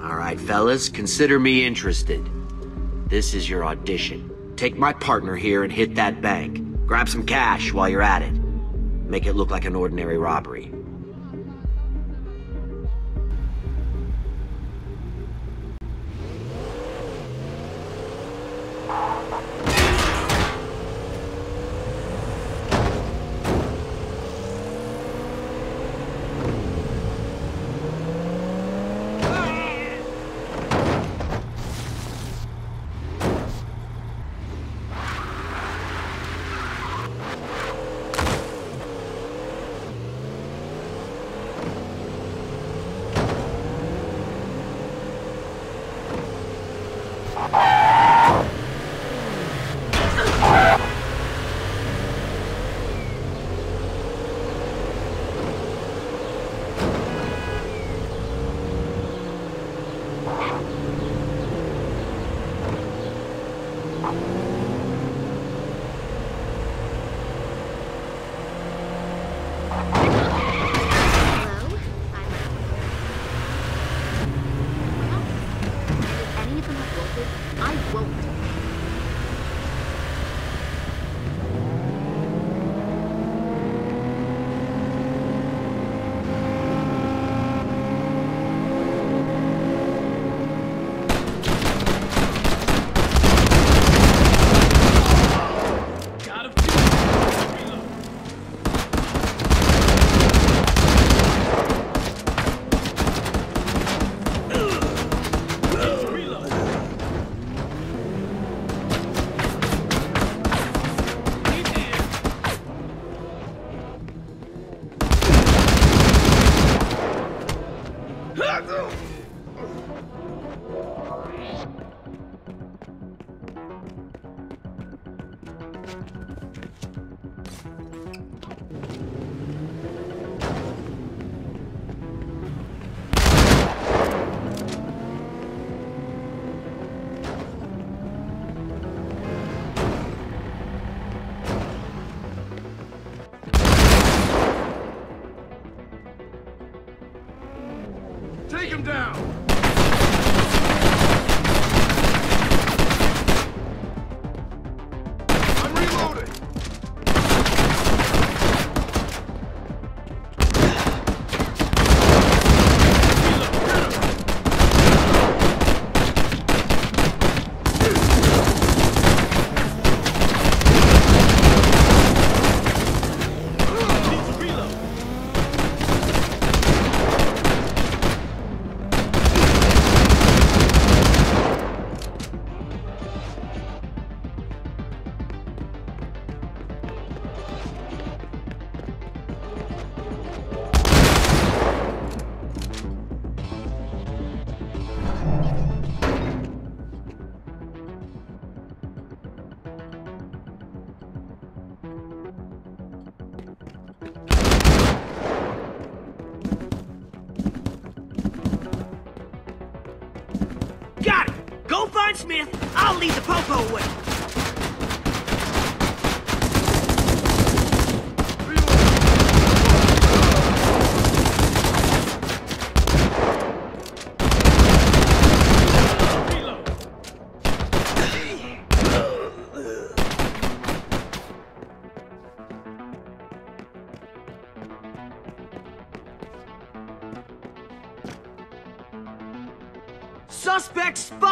Speaker 2: All right, fellas, consider me interested. This is your audition. Take my partner here and hit that bank. Grab some cash while you're at it. Make it look like an ordinary robbery.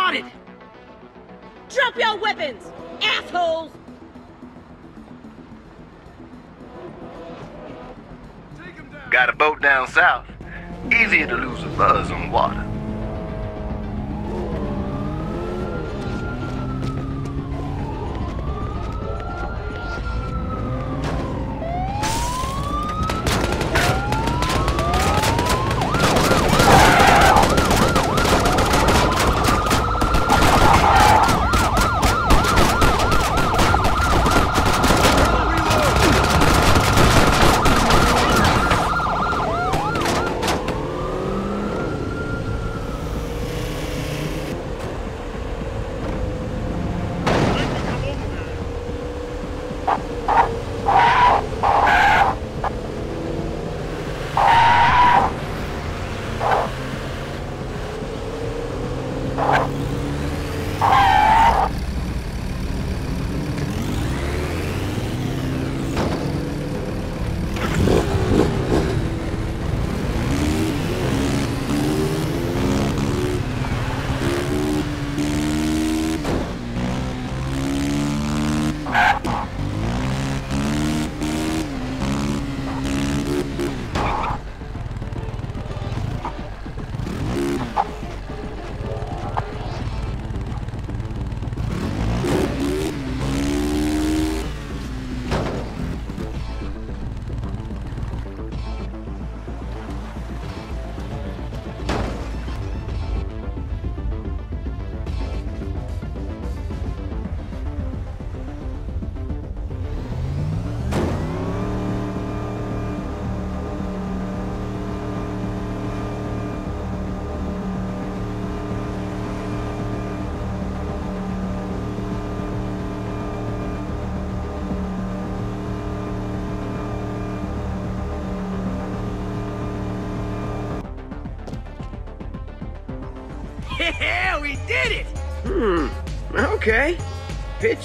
Speaker 12: Suspect spotted!
Speaker 8: Drop your weapons, assholes!
Speaker 11: Got a boat down south. Easier to lose a buzz on water.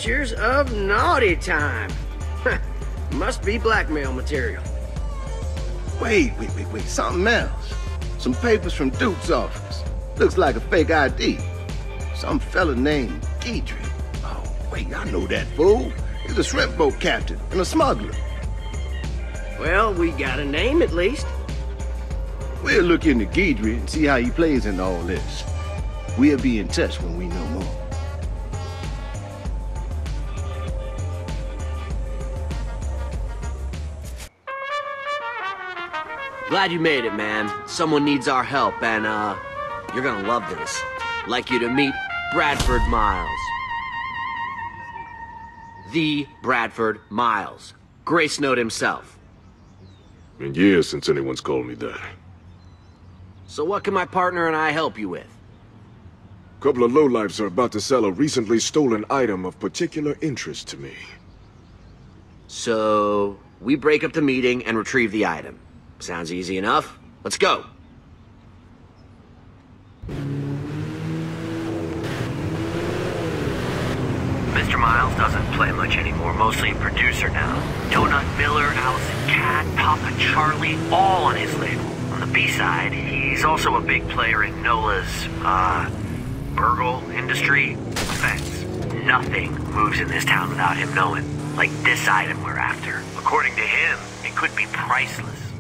Speaker 12: Pictures of naughty time. <laughs> Must be blackmail material.
Speaker 11: Wait, wait, wait, wait, something else. Some papers from Duke's office. Looks like a fake ID. Some fella named Guidry. Oh, wait, I know that fool. He's a shrimp boat captain and a smuggler.
Speaker 12: Well, we got a name at least.
Speaker 11: We'll look into Guidry and see how he plays into all this. We'll be in touch when we know
Speaker 2: Glad you made it, man. Someone needs our help, and, uh, you're gonna love this. Like you to meet Bradford Miles. The Bradford Miles. Grace Note himself.
Speaker 5: Been years since anyone's called me that.
Speaker 2: So what can my partner and I help you with?
Speaker 5: A couple of lowlifes are about to sell a recently stolen item of particular interest to me.
Speaker 2: So, we break up the meeting and retrieve the item. Sounds easy enough. Let's go.
Speaker 4: Mr. Miles doesn't play much anymore, mostly a producer now. Donut Miller, Allison Cat, Papa Charlie, all on his label. On the B-side, he's also a big player in NOLA's, uh, Burgle industry. Offense. Nothing moves in this town without him knowing. Like this item we're after. According to him, it could be priceless.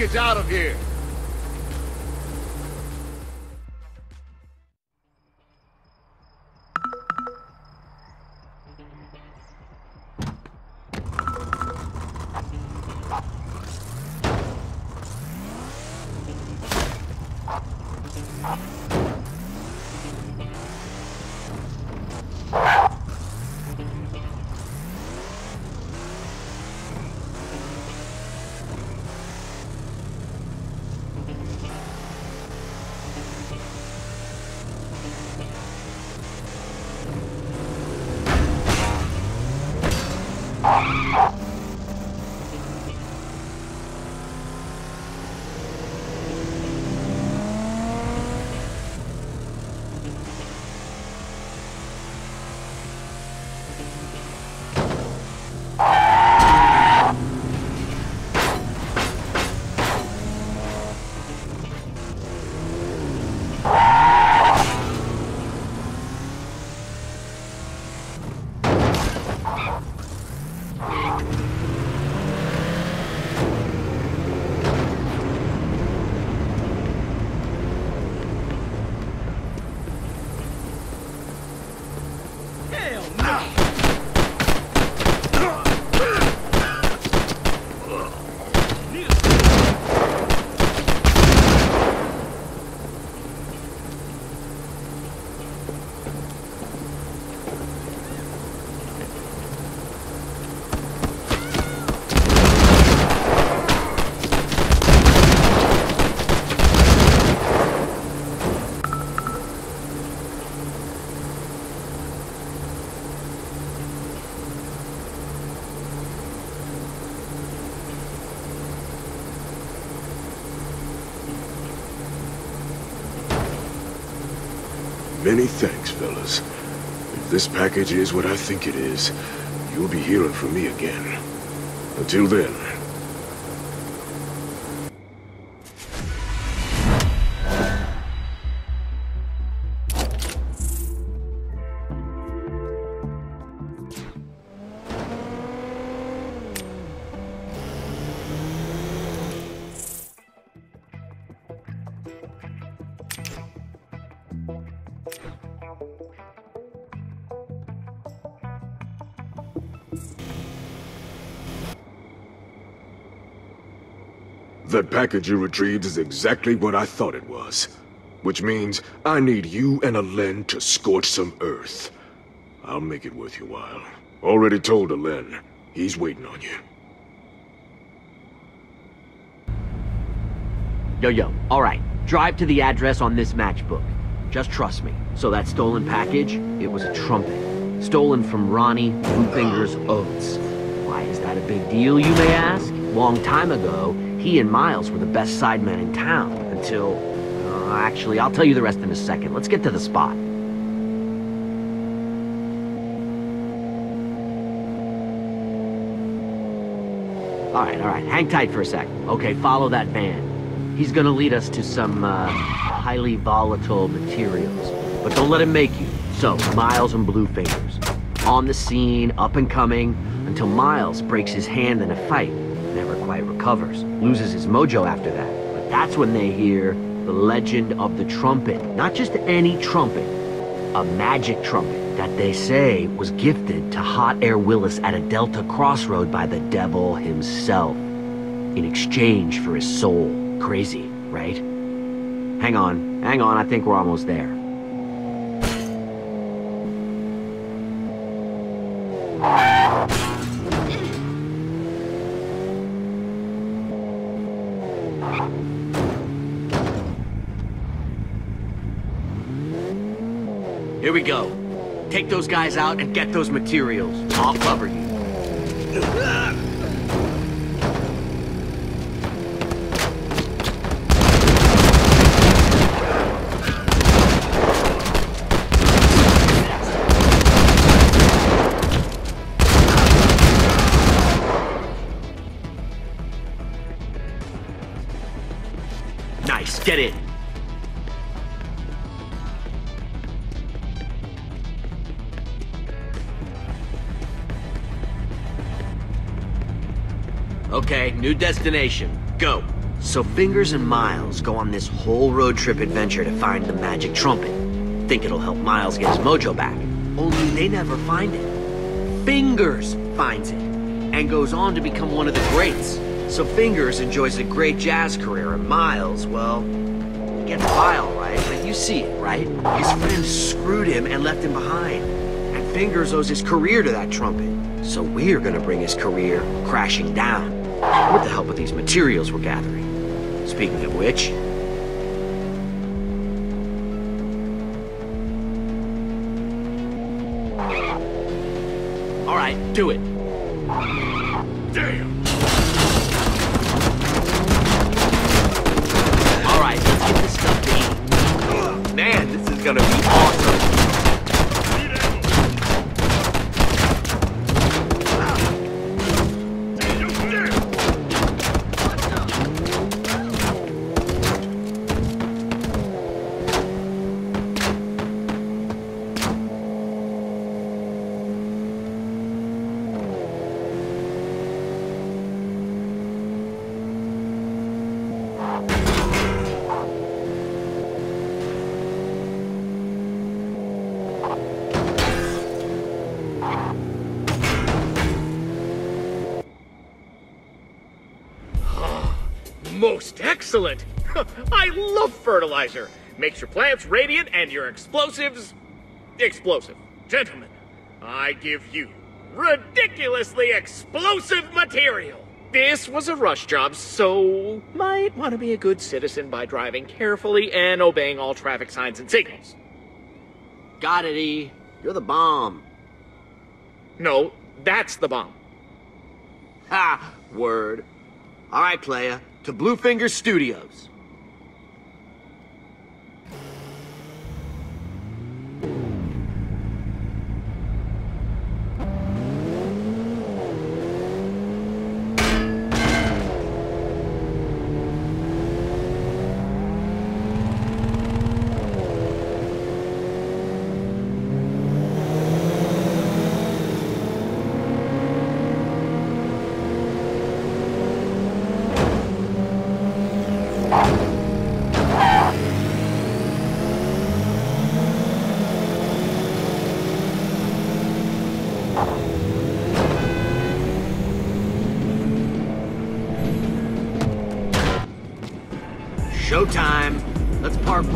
Speaker 11: Package out of here!
Speaker 13: Thanks, fellas. If this package is what I think it is, you'll be hearing from me again. Until then, package you retrieved is exactly what I thought it was. Which means I need you and Alen to scorch some earth. I'll make it worth your while. Already told Alen. He's waiting on you.
Speaker 2: Yo, yo, alright. Drive to the address on this matchbook. Just trust me. So that stolen package, it was a trumpet. Stolen from Ronnie Bluefinger's Oaths. Why is that a big deal, you may ask? Long time ago, he and Miles were the best sidemen in town, until... Uh, actually, I'll tell you the rest in a second. Let's get to the spot. Alright, alright, hang tight for a sec. Okay, follow that van. He's gonna lead us to some, uh, highly volatile materials. But don't let him make you. So, Miles and Bluefingers. On the scene, up and coming, until Miles breaks his hand in a fight. Never quite recovers. Loses his mojo after that. But that's when they hear the legend of the trumpet. Not just any trumpet. A magic trumpet that they say was gifted to Hot Air Willis at a Delta crossroad by the devil himself. In exchange for his soul. Crazy, right? Hang on, hang on, I think we're almost there. Here we go. Take those guys out and get those materials. I'll cover you. Destination. Go. So Fingers and Miles go on this whole road trip adventure to find the magic trumpet. Think it'll help Miles get his mojo back. Only they never find it. Fingers finds it and goes on to become one of the greats. So Fingers enjoys a great jazz career and Miles, well, gets by right, but you see it, right? His friends screwed him and left him behind. And Fingers owes his career to that trumpet. So we're gonna bring his career crashing down with the help of these materials we're gathering. Speaking of which, all right, do it.
Speaker 1: Fertilizer. Makes your plants radiant and your explosives explosive. Gentlemen, I give you ridiculously explosive material. This was a rush job, so might want to be a good citizen by driving carefully and obeying all traffic signs and signals.
Speaker 2: Got it, E. You're the bomb.
Speaker 1: No, that's the bomb.
Speaker 2: Ha! Word. All right, playa. To Bluefinger Studios.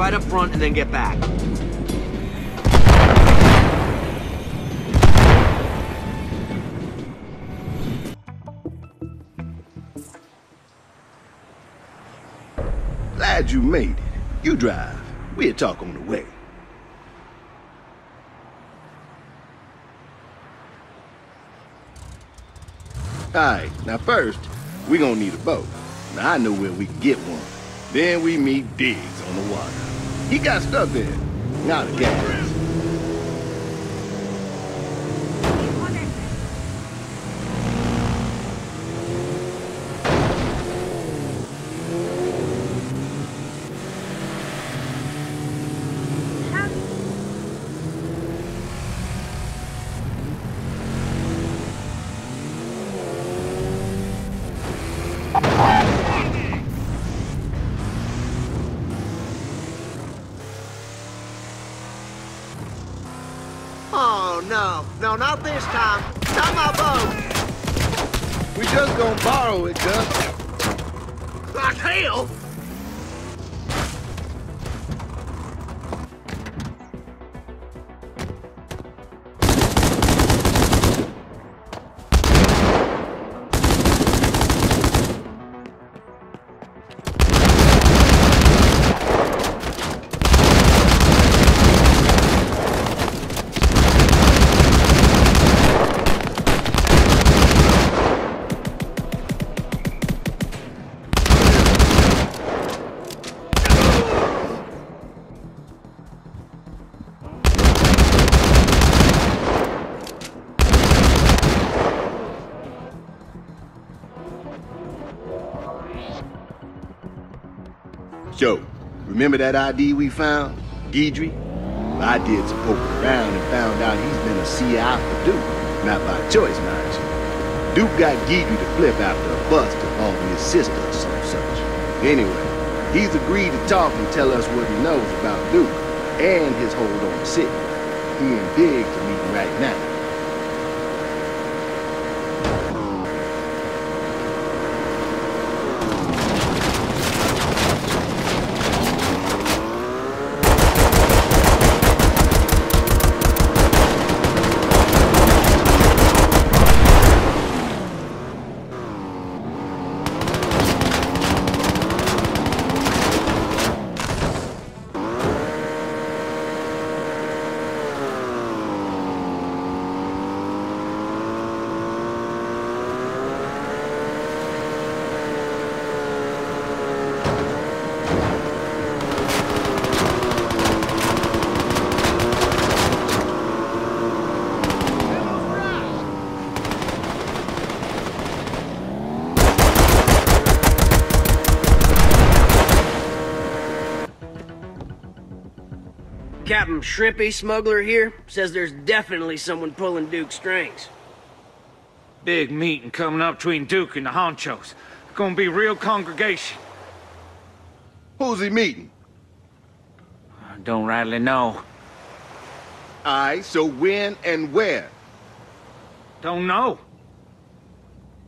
Speaker 2: Right up front and then get back.
Speaker 11: Glad you made it. You drive. We'll talk on the way. Alright, now first, we gonna need a boat. Now I know where we can get one. Then we meet Diggs on the water. He got stuck there. Not a gas. Remember that ID we found? Deidre? I did some poking around and found out he's been a CI for Duke. Not by choice, mind you. Duke got Deidre to flip after a bust involving his sister or some such. Anyway, he's agreed to talk and tell us what he knows about Duke and his hold on the city. He and Biggs are meeting right now.
Speaker 12: Captain Shrimpy Smuggler here says there's definitely someone pulling Duke's strings.
Speaker 5: Big meeting coming up between Duke and the honchos. Gonna be real congregation.
Speaker 11: Who's he meeting?
Speaker 5: I don't rightly know.
Speaker 11: Aye, so when and where?
Speaker 5: Don't know.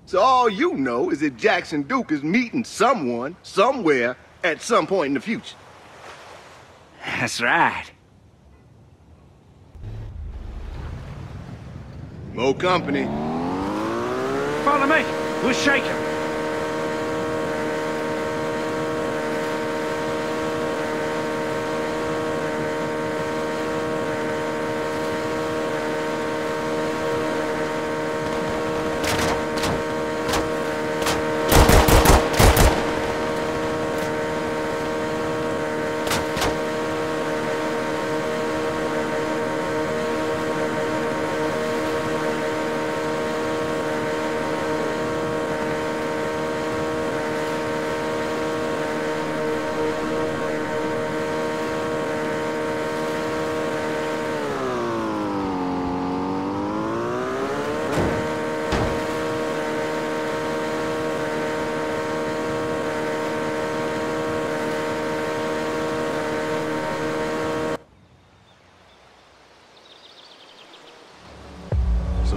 Speaker 11: So all you know is that Jackson Duke is meeting someone, somewhere, at some point in the future.
Speaker 5: That's right.
Speaker 11: More company.
Speaker 5: Follow me. We'll shake him.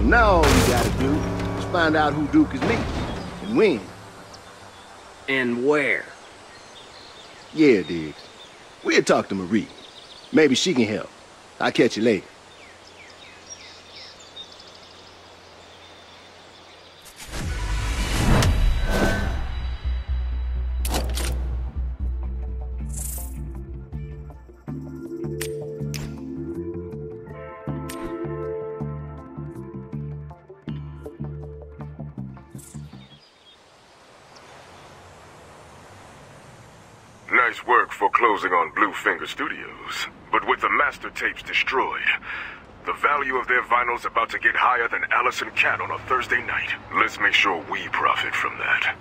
Speaker 11: So now all you gotta do is find out who Duke is meeting and when.
Speaker 12: And where?
Speaker 11: Yeah, Diggs. We'll talk to Marie. Maybe she can help. I'll catch you later.
Speaker 13: Closing on Bluefinger Studios. But with the master tapes destroyed, the value of their vinyl's about to get higher than Allison Cat on a Thursday night. Let's make sure we profit from that.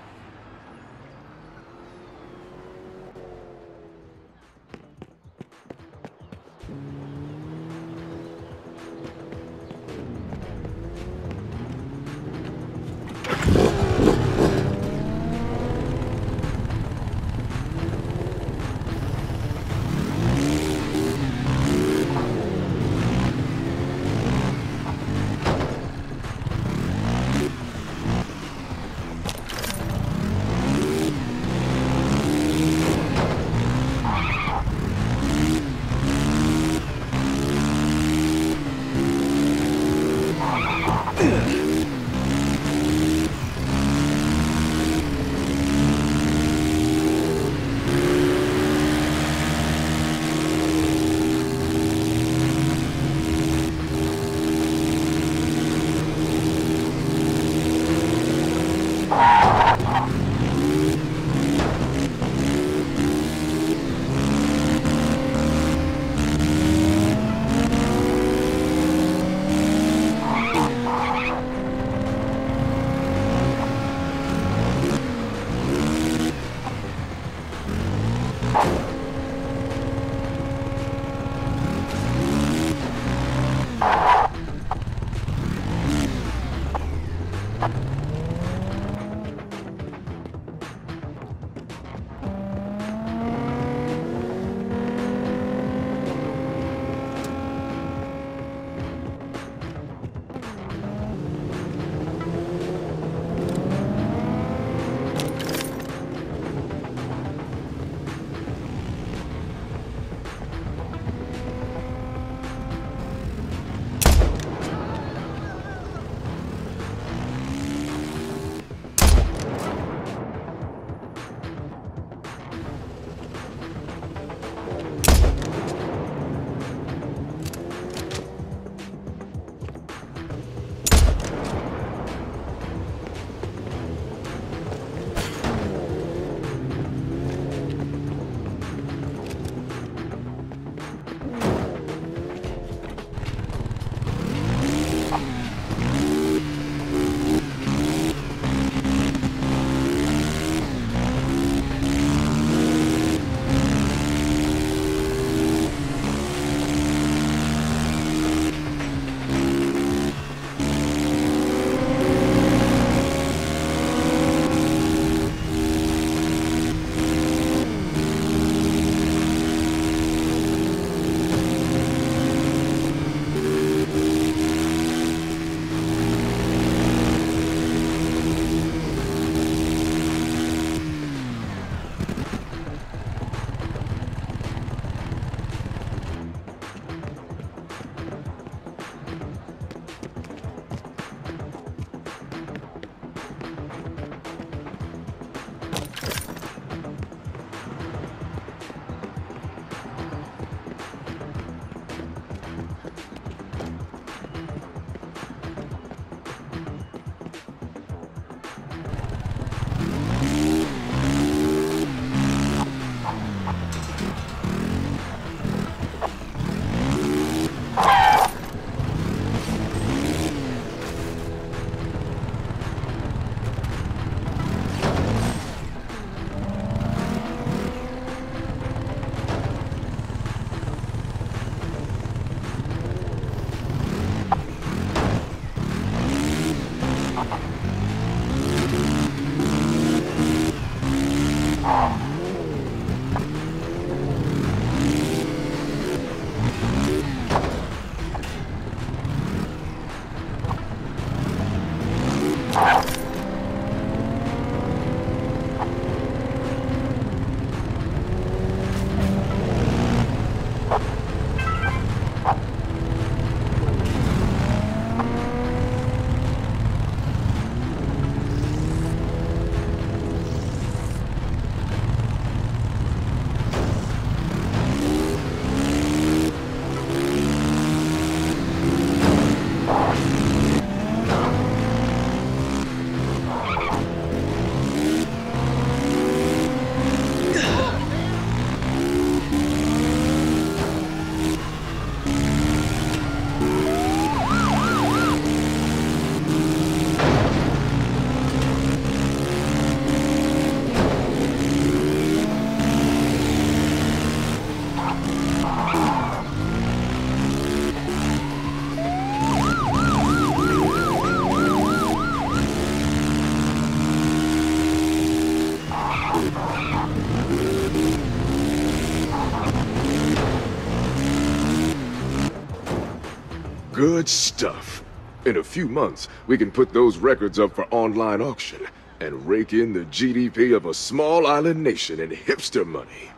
Speaker 13: Good stuff. In a few months, we can put those records up for online auction and rake in the GDP of a small island nation in hipster money.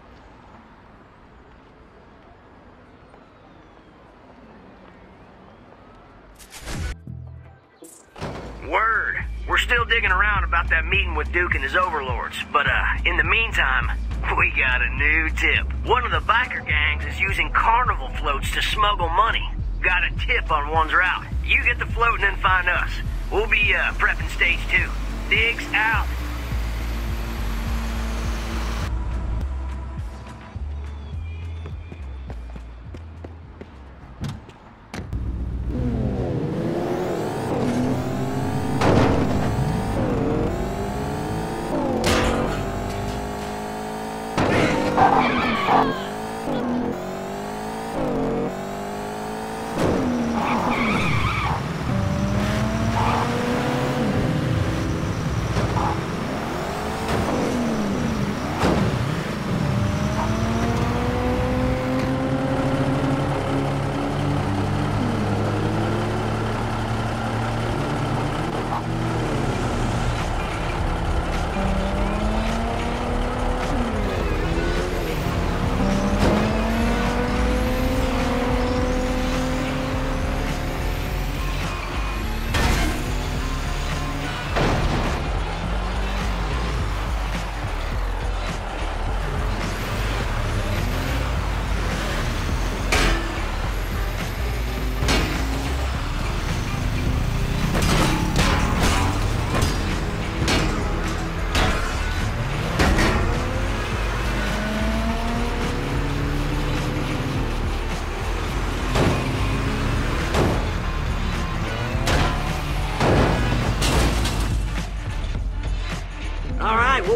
Speaker 14: On one's route. You get the float and find us. We'll be uh, prepping stage two. Diggs out.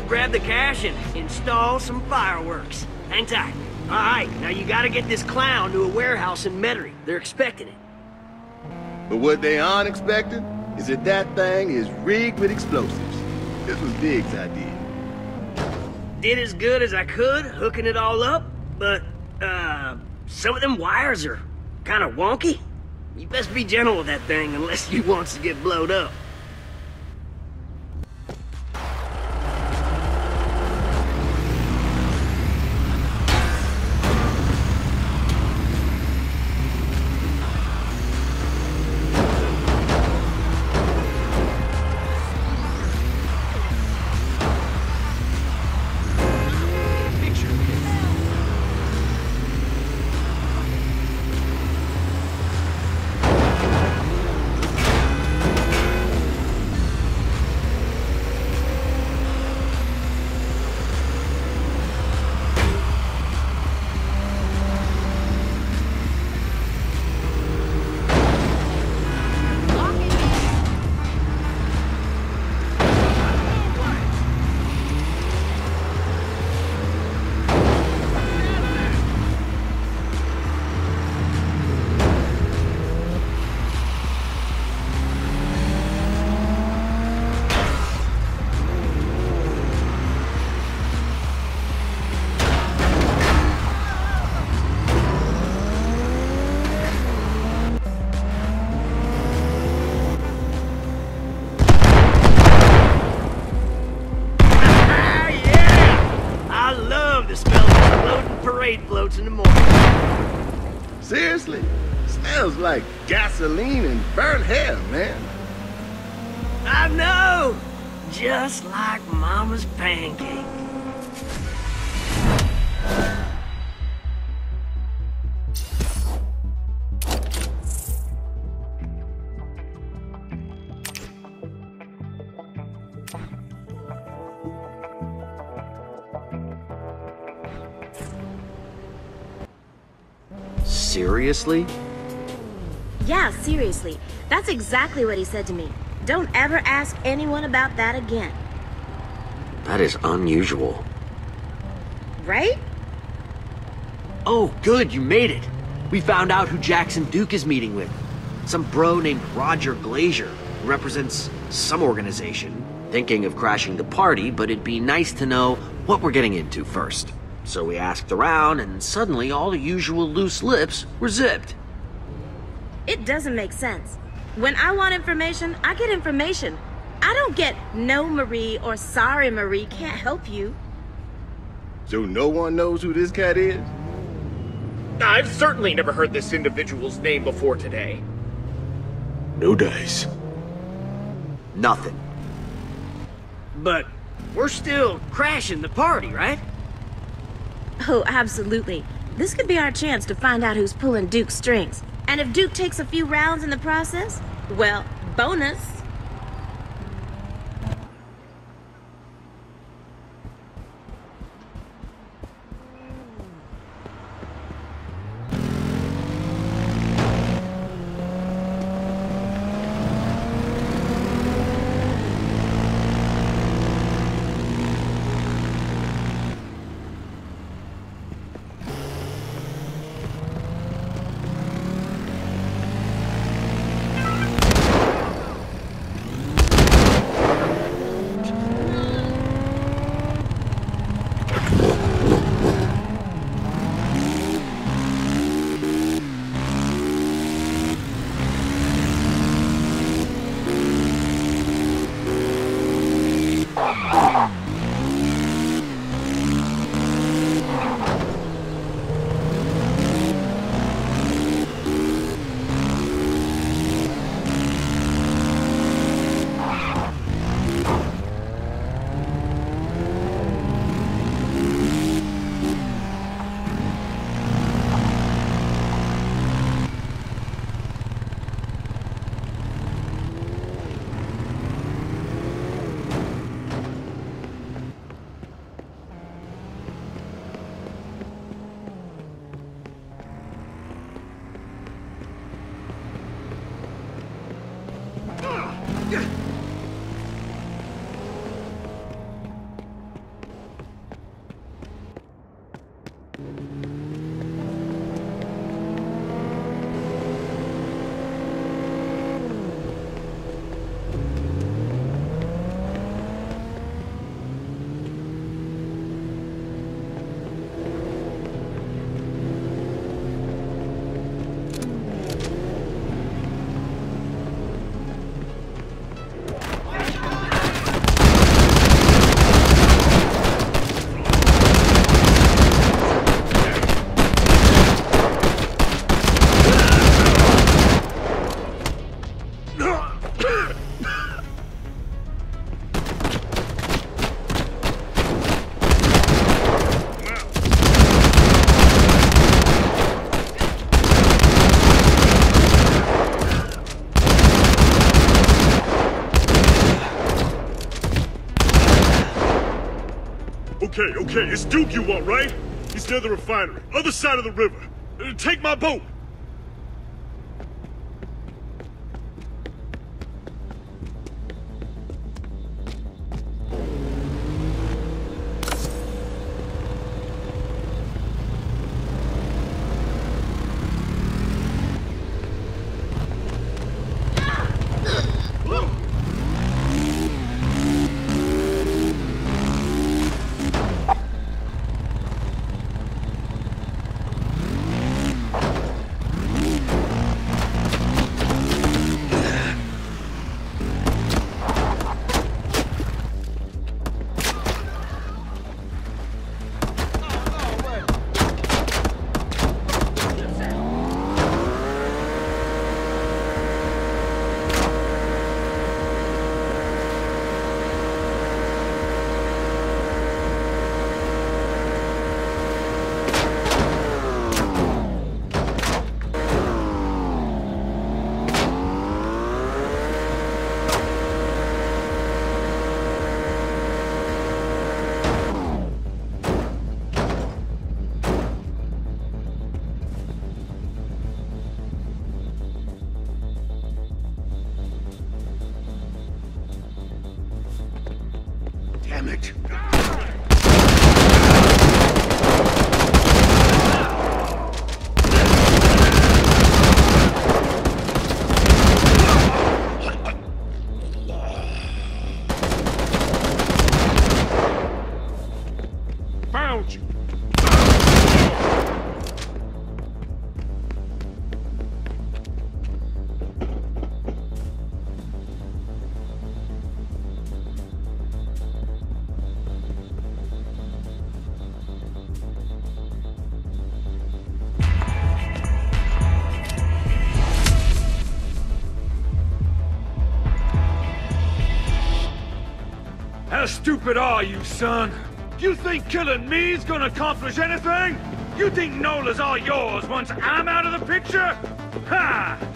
Speaker 14: Grab the cash and install some fireworks. Hang tight. All right, now you gotta get this clown to a warehouse in Metairie. They're expecting it.
Speaker 11: But what they aren't expecting is that that thing is rigged with explosives. This was Diggs' idea.
Speaker 12: Did as good as I could, hooking it all up, but, uh, some of them wires are kind of wonky. You best be gentle with that thing unless <laughs> you wants to get blowed up. In the morning.
Speaker 11: Seriously?
Speaker 7: Yeah, seriously. That's exactly what he said to me. Don't ever ask anyone about that again.
Speaker 2: That is unusual.
Speaker 7: Right?
Speaker 2: Oh, good, you made it. We found out who Jackson Duke is meeting with. Some bro named Roger Glazier, who represents some organization. Thinking of crashing the party, but it'd be nice to know what we're getting into first. So we asked around, and suddenly all the usual loose lips were zipped.
Speaker 7: It doesn't make sense. When I want information, I get information. I don't get no Marie or sorry Marie can't help you.
Speaker 11: So no one knows who this cat is?
Speaker 1: I've certainly never heard this individual's name before today.
Speaker 13: No dice.
Speaker 12: Nothing. But we're still crashing the party, right?
Speaker 7: Oh, absolutely. This could be our chance to find out who's pulling Duke's strings. And if Duke takes a few rounds in the process, well, bonus.
Speaker 6: Okay, okay, it's Duke you want, right? He's near the refinery, other side of the river. Uh, take my boat.
Speaker 5: Stupid are you, son? You think killing me's gonna accomplish anything? You think Nola's all yours once I'm out of the picture? Ha!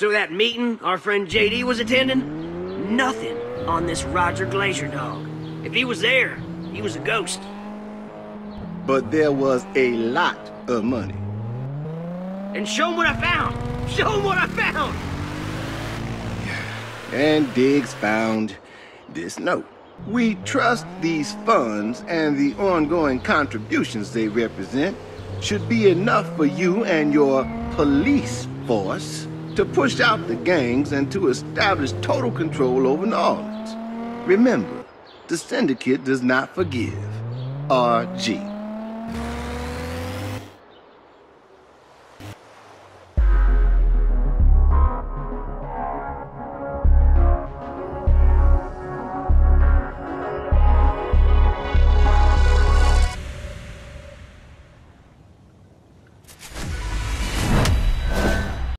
Speaker 12: So that meeting our friend JD was attending? Nothing on this Roger Glacier dog. If he was there, he was a ghost.
Speaker 11: But there was a lot of money.
Speaker 12: And show him what I found! Show him what I found!
Speaker 11: And Diggs found this note. We trust these funds and the ongoing contributions they represent should be enough for you and your police force to push out the gangs and to establish total control over New Orleans. Remember, the Syndicate does not forgive. RG.